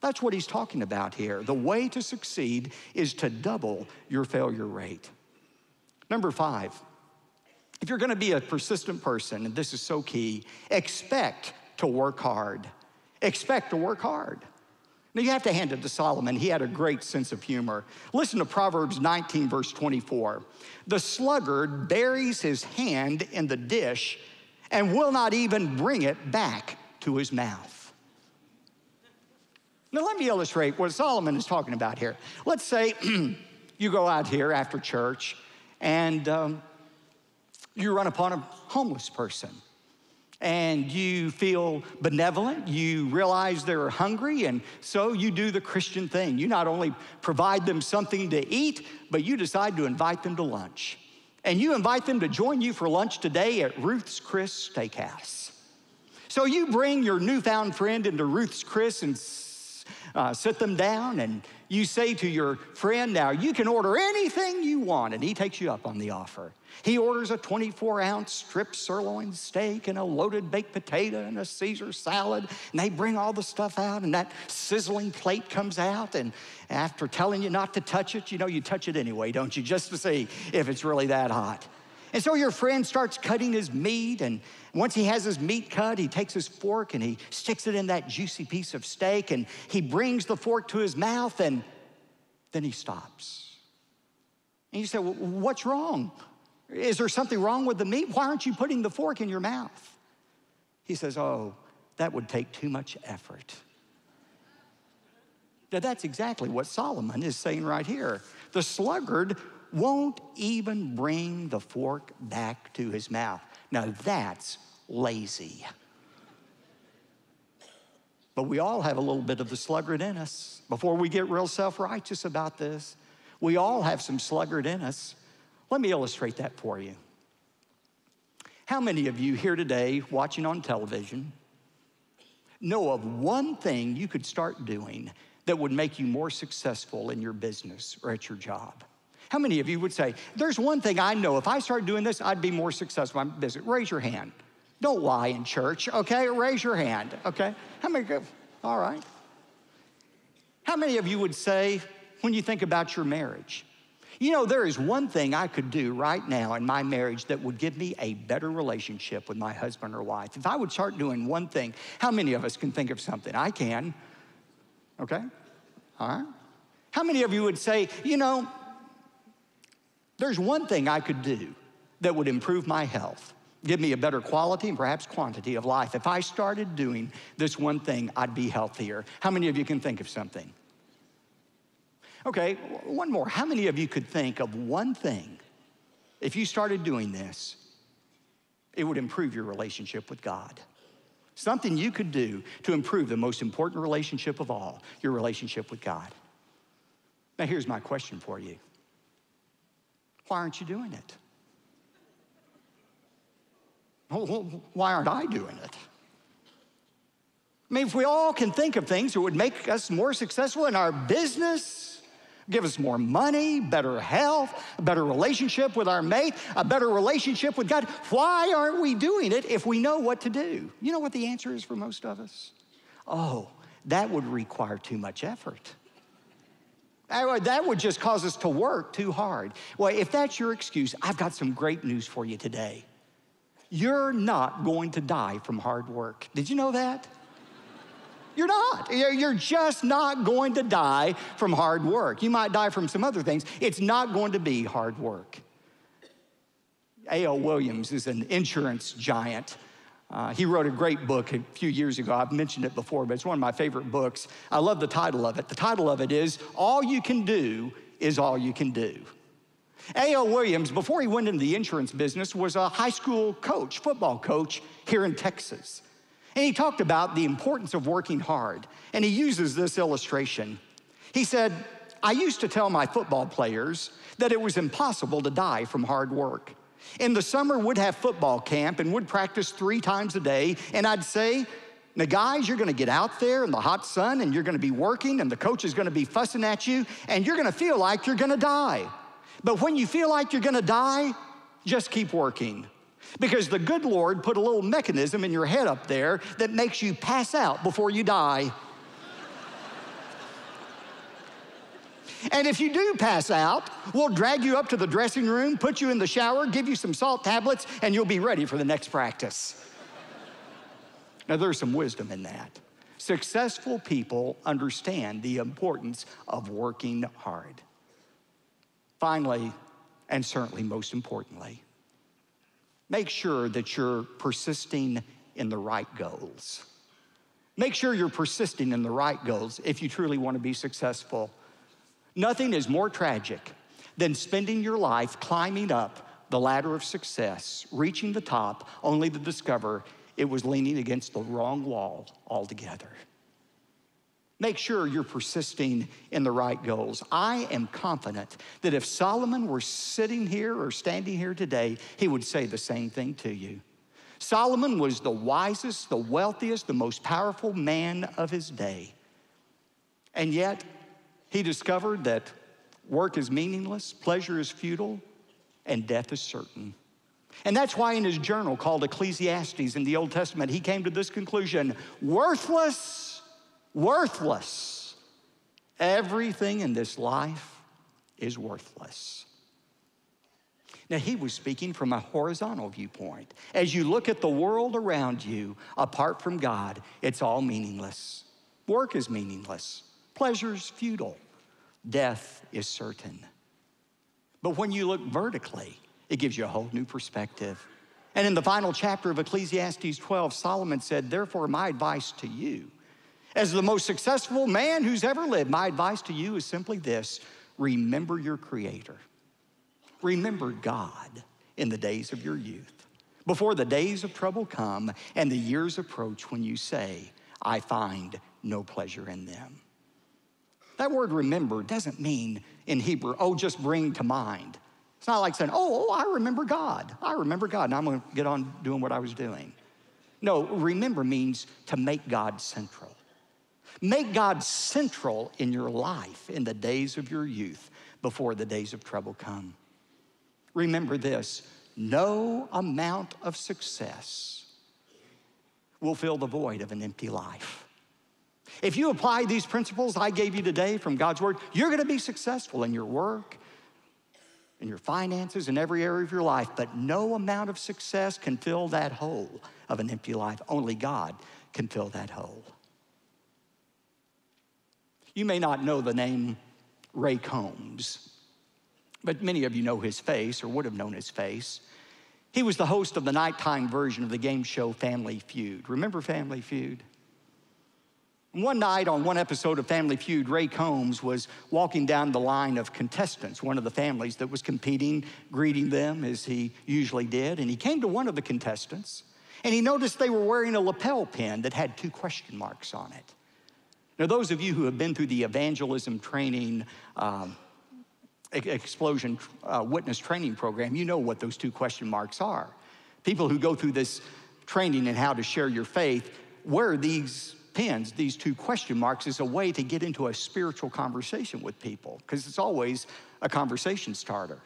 That's what he's talking about here. The way to succeed is to double your failure rate. Number five, if you're gonna be a persistent person, and this is so key, expect to work hard. Expect to work hard. Now you have to hand it to Solomon. He had a great sense of humor. Listen to Proverbs 19, verse 24. The sluggard buries his hand in the dish and will not even bring it back to his mouth. Now, let me illustrate what Solomon is talking about here. Let's say *clears throat* you go out here after church and um, you run upon a homeless person and you feel benevolent, you realize they're hungry, and so you do the Christian thing. You not only provide them something to eat, but you decide to invite them to lunch. And you invite them to join you for lunch today at Ruth's Chris Steakhouse. So you bring your newfound friend into Ruth's Chris and uh, sit them down, and you say to your friend, Now you can order anything you want, and he takes you up on the offer. He orders a 24 ounce strip sirloin steak and a loaded baked potato and a Caesar salad, and they bring all the stuff out, and that sizzling plate comes out. And after telling you not to touch it, you know, you touch it anyway, don't you, just to see if it's really that hot. And so your friend starts cutting his meat, and once he has his meat cut, he takes his fork and he sticks it in that juicy piece of steak, and he brings the fork to his mouth, and then he stops. And you say, well, What's wrong? Is there something wrong with the meat? Why aren't you putting the fork in your mouth? He says, Oh, that would take too much effort. Now, that's exactly what Solomon is saying right here. The sluggard won't even bring the fork back to his mouth. Now, that's lazy. But we all have a little bit of the sluggard in us. Before we get real self righteous about this, we all have some sluggard in us. Let me illustrate that for you. How many of you here today watching on television know of one thing you could start doing that would make you more successful in your business or at your job? How many of you would say, There's one thing I know, if I start doing this, I'd be more successful in my business? Raise your hand. Don't lie in church, okay? Raise your hand, okay? How many? All right. How many of you would say, when you think about your marriage, you know, there is one thing I could do right now in my marriage that would give me a better relationship with my husband or wife. If I would start doing one thing, how many of us can think of something? I can. Okay? All right. How many of you would say, you know, there's one thing I could do that would improve my health, give me a better quality and perhaps quantity of life. If I started doing this one thing, I'd be healthier. How many of you can think of something? Okay, one more. How many of you could think of one thing, if you started doing this, it would improve your relationship with God? Something you could do to improve the most important relationship of all, your relationship with God. Now, here's my question for you why aren't you doing it? Why aren't I doing it? I mean, if we all can think of things that would make us more successful in our business, give us more money, better health, a better relationship with our mate, a better relationship with God. Why aren't we doing it if we know what to do? You know what the answer is for most of us? Oh, that would require too much effort. That would just cause us to work too hard. Well, if that's your excuse, I've got some great news for you today. You're not going to die from hard work. Did you know that? You're not. You're just not going to die from hard work. You might die from some other things. It's not going to be hard work. A.L. Williams is an insurance giant. Uh, he wrote a great book a few years ago. I've mentioned it before, but it's one of my favorite books. I love the title of it. The title of it is All You Can Do is All You Can Do. A.L. Williams, before he went into the insurance business, was a high school coach, football coach here in Texas. And he talked about the importance of working hard. And he uses this illustration. He said, I used to tell my football players that it was impossible to die from hard work. In the summer, we'd have football camp and would practice three times a day. And I'd say, now, guys, you're gonna get out there in the hot sun and you're gonna be working, and the coach is gonna be fussing at you, and you're gonna feel like you're gonna die. But when you feel like you're gonna die, just keep working. Because the good Lord put a little mechanism in your head up there that makes you pass out before you die. And if you do pass out, we'll drag you up to the dressing room, put you in the shower, give you some salt tablets, and you'll be ready for the next practice. now, there's some wisdom in that. Successful people understand the importance of working hard. Finally, and certainly most importantly, make sure that you're persisting in the right goals. Make sure you're persisting in the right goals if you truly want to be successful. Nothing is more tragic than spending your life climbing up the ladder of success, reaching the top, only to discover it was leaning against the wrong wall altogether. Make sure you're persisting in the right goals. I am confident that if Solomon were sitting here or standing here today, he would say the same thing to you. Solomon was the wisest, the wealthiest, the most powerful man of his day. And yet, he discovered that work is meaningless, pleasure is futile, and death is certain. And that's why in his journal called Ecclesiastes in the Old Testament, he came to this conclusion worthless, worthless. Everything in this life is worthless. Now, he was speaking from a horizontal viewpoint. As you look at the world around you, apart from God, it's all meaningless. Work is meaningless. Pleasure's futile, death is certain. But when you look vertically, it gives you a whole new perspective. And in the final chapter of Ecclesiastes 12, Solomon said, Therefore, my advice to you, as the most successful man who's ever lived, my advice to you is simply this remember your Creator. Remember God in the days of your youth, before the days of trouble come and the years approach when you say, I find no pleasure in them. That word remember doesn't mean in Hebrew, oh, just bring to mind. It's not like saying, oh, oh, I remember God. I remember God, and I'm going to get on doing what I was doing. No, remember means to make God central. Make God central in your life in the days of your youth before the days of trouble come. Remember this no amount of success will fill the void of an empty life. If you apply these principles I gave you today from God's Word, you're gonna be successful in your work, in your finances, in every area of your life. But no amount of success can fill that hole of an empty life. Only God can fill that hole. You may not know the name Ray Combs, but many of you know his face or would have known his face. He was the host of the nighttime version of the game show Family Feud. Remember Family Feud? One night on one episode of Family Feud, Ray Combs was walking down the line of contestants, one of the families that was competing, greeting them as he usually did. And he came to one of the contestants and he noticed they were wearing a lapel pin that had two question marks on it. Now, those of you who have been through the evangelism training, um, explosion uh, witness training program, you know what those two question marks are. People who go through this training in how to share your faith wear these pins, these two question marks, as a way to get into a spiritual conversation with people because it's always a conversation starter.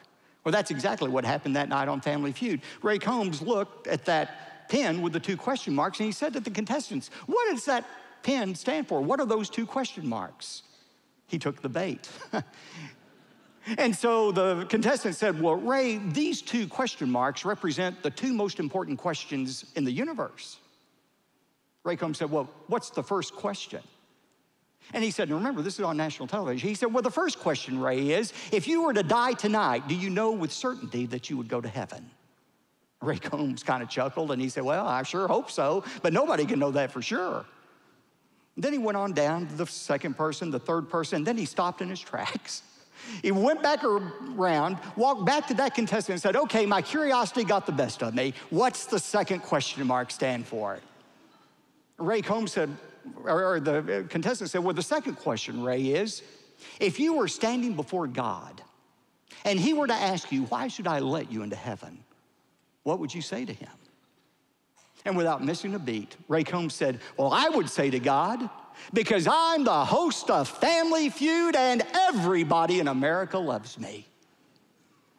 Well, that's exactly what happened that night on Family Feud. Ray Combs looked at that pin with the two question marks and he said to the contestants, What is that pin stand for? What are those two question marks? He took the bait. *laughs* and so the contestant said, Well, Ray, these two question marks represent the two most important questions in the universe. Ray Combs said, Well, what's the first question? And he said, remember, this is on national television. He said, Well, the first question, Ray, is if you were to die tonight, do you know with certainty that you would go to heaven? Ray Combs kind of chuckled and he said, Well, I sure hope so, but nobody can know that for sure. Then he went on down to the second person, the third person, then he stopped in his tracks. *laughs* He went back around, walked back to that contestant and said, Okay, my curiosity got the best of me. What's the second question mark stand for? Ray Combs said, or the uh, contestant said, Well, the second question, Ray, is if you were standing before God and he were to ask you, Why should I let you into heaven? What would you say to him? And without missing a beat, Ray Combs said, Well, I would say to God, because I'm the host of Family Feud and everybody in America loves me.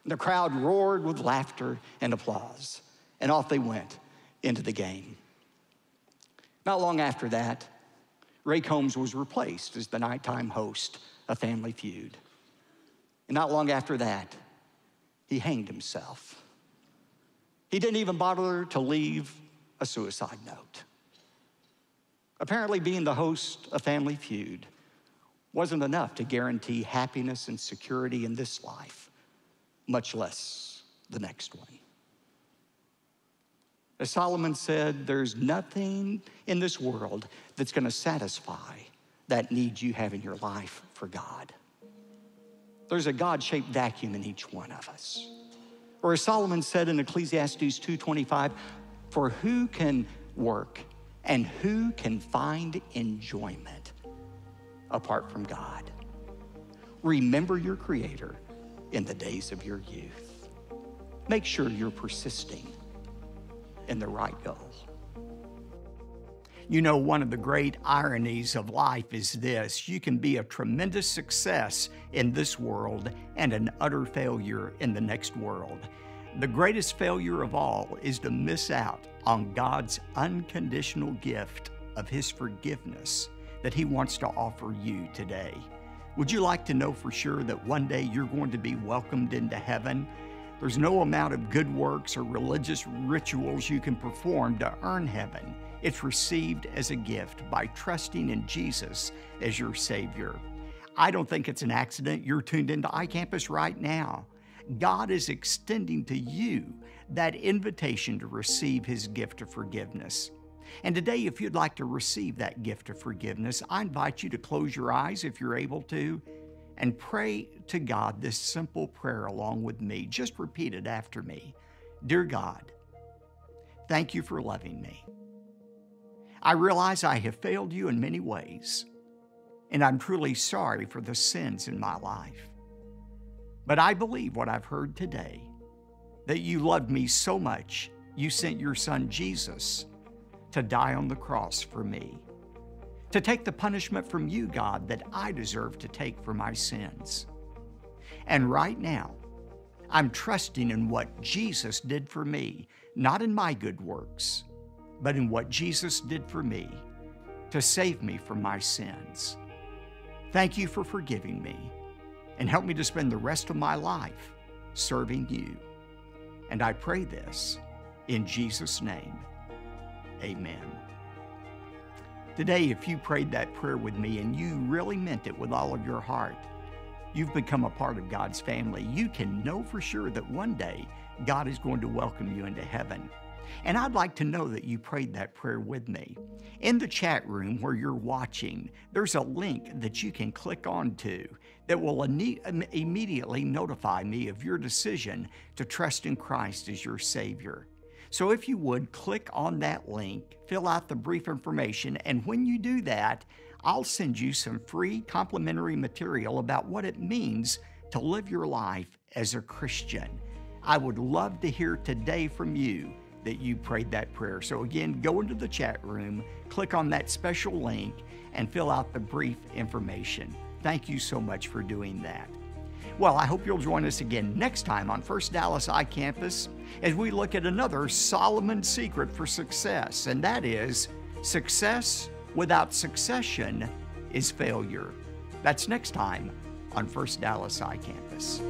The crowd roared with laughter and applause, and off they went into the game. Not long after that, Ray Combs was replaced as the nighttime host of Family Feud. And not long after that, he hanged himself. He didn't even bother to leave a suicide note. Apparently, being the host of Family Feud wasn't enough to guarantee happiness and security in this life, much less the next one. As Solomon said, there's nothing in this world that's going to satisfy that need you have in your life for God. There's a God shaped vacuum in each one of us. Or as Solomon said in Ecclesiastes 2:25, for who can work and who can find enjoyment apart from God? Remember your Creator in the days of your youth. Make sure you're persisting in the right goal. You know, one of the great ironies of life is this you can be a tremendous success in this world and an utter failure in the next world. The greatest failure of all is to miss out on God's unconditional gift of His forgiveness that He wants to offer you today. Would you like to know for sure that one day you're going to be welcomed into heaven? There's no amount of good works or religious rituals you can perform to earn heaven. It's received as a gift by trusting in Jesus as your Savior. I don't think it's an accident you're tuned into iCampus right now. God is extending to you that invitation to receive His gift of forgiveness. And today, if you'd like to receive that gift of forgiveness, I invite you to close your eyes if you're able to and pray to God this simple prayer along with me. Just repeat it after me Dear God, thank you for loving me. I realize I have failed you in many ways, and I'm truly sorry for the sins in my life. But I believe what I've heard today that you loved me so much, you sent your son Jesus to die on the cross for me, to take the punishment from you, God, that I deserve to take for my sins. And right now, I'm trusting in what Jesus did for me, not in my good works but in what Jesus did for me to save me from my sins. Thank you for forgiving me and help me to spend the rest of my life serving you. And I pray this in Jesus' name. Amen. Today, if you prayed that prayer with me and you really meant it with all of your heart, you've become a part of God's family. You can know for sure that one day God is going to welcome you into heaven. And I'd like to know that you prayed that prayer with me. In the chat room where you're watching, there's a link that you can click onto that will immediately notify me of your decision to trust in Christ as your Savior. So if you would, click on that link, fill out the brief information, and when you do that, I'll send you some free complimentary material about what it means to live your life as a Christian. I would love to hear today from you that you prayed that prayer. So, again, go into the chat room, click on that special link, and fill out the brief information. Thank you so much for doing that. Well, I hope you'll join us again next time on First Dallas iCampus as we look at another Solomon secret for success, and that is success without succession is failure. That's next time on First Dallas iCampus.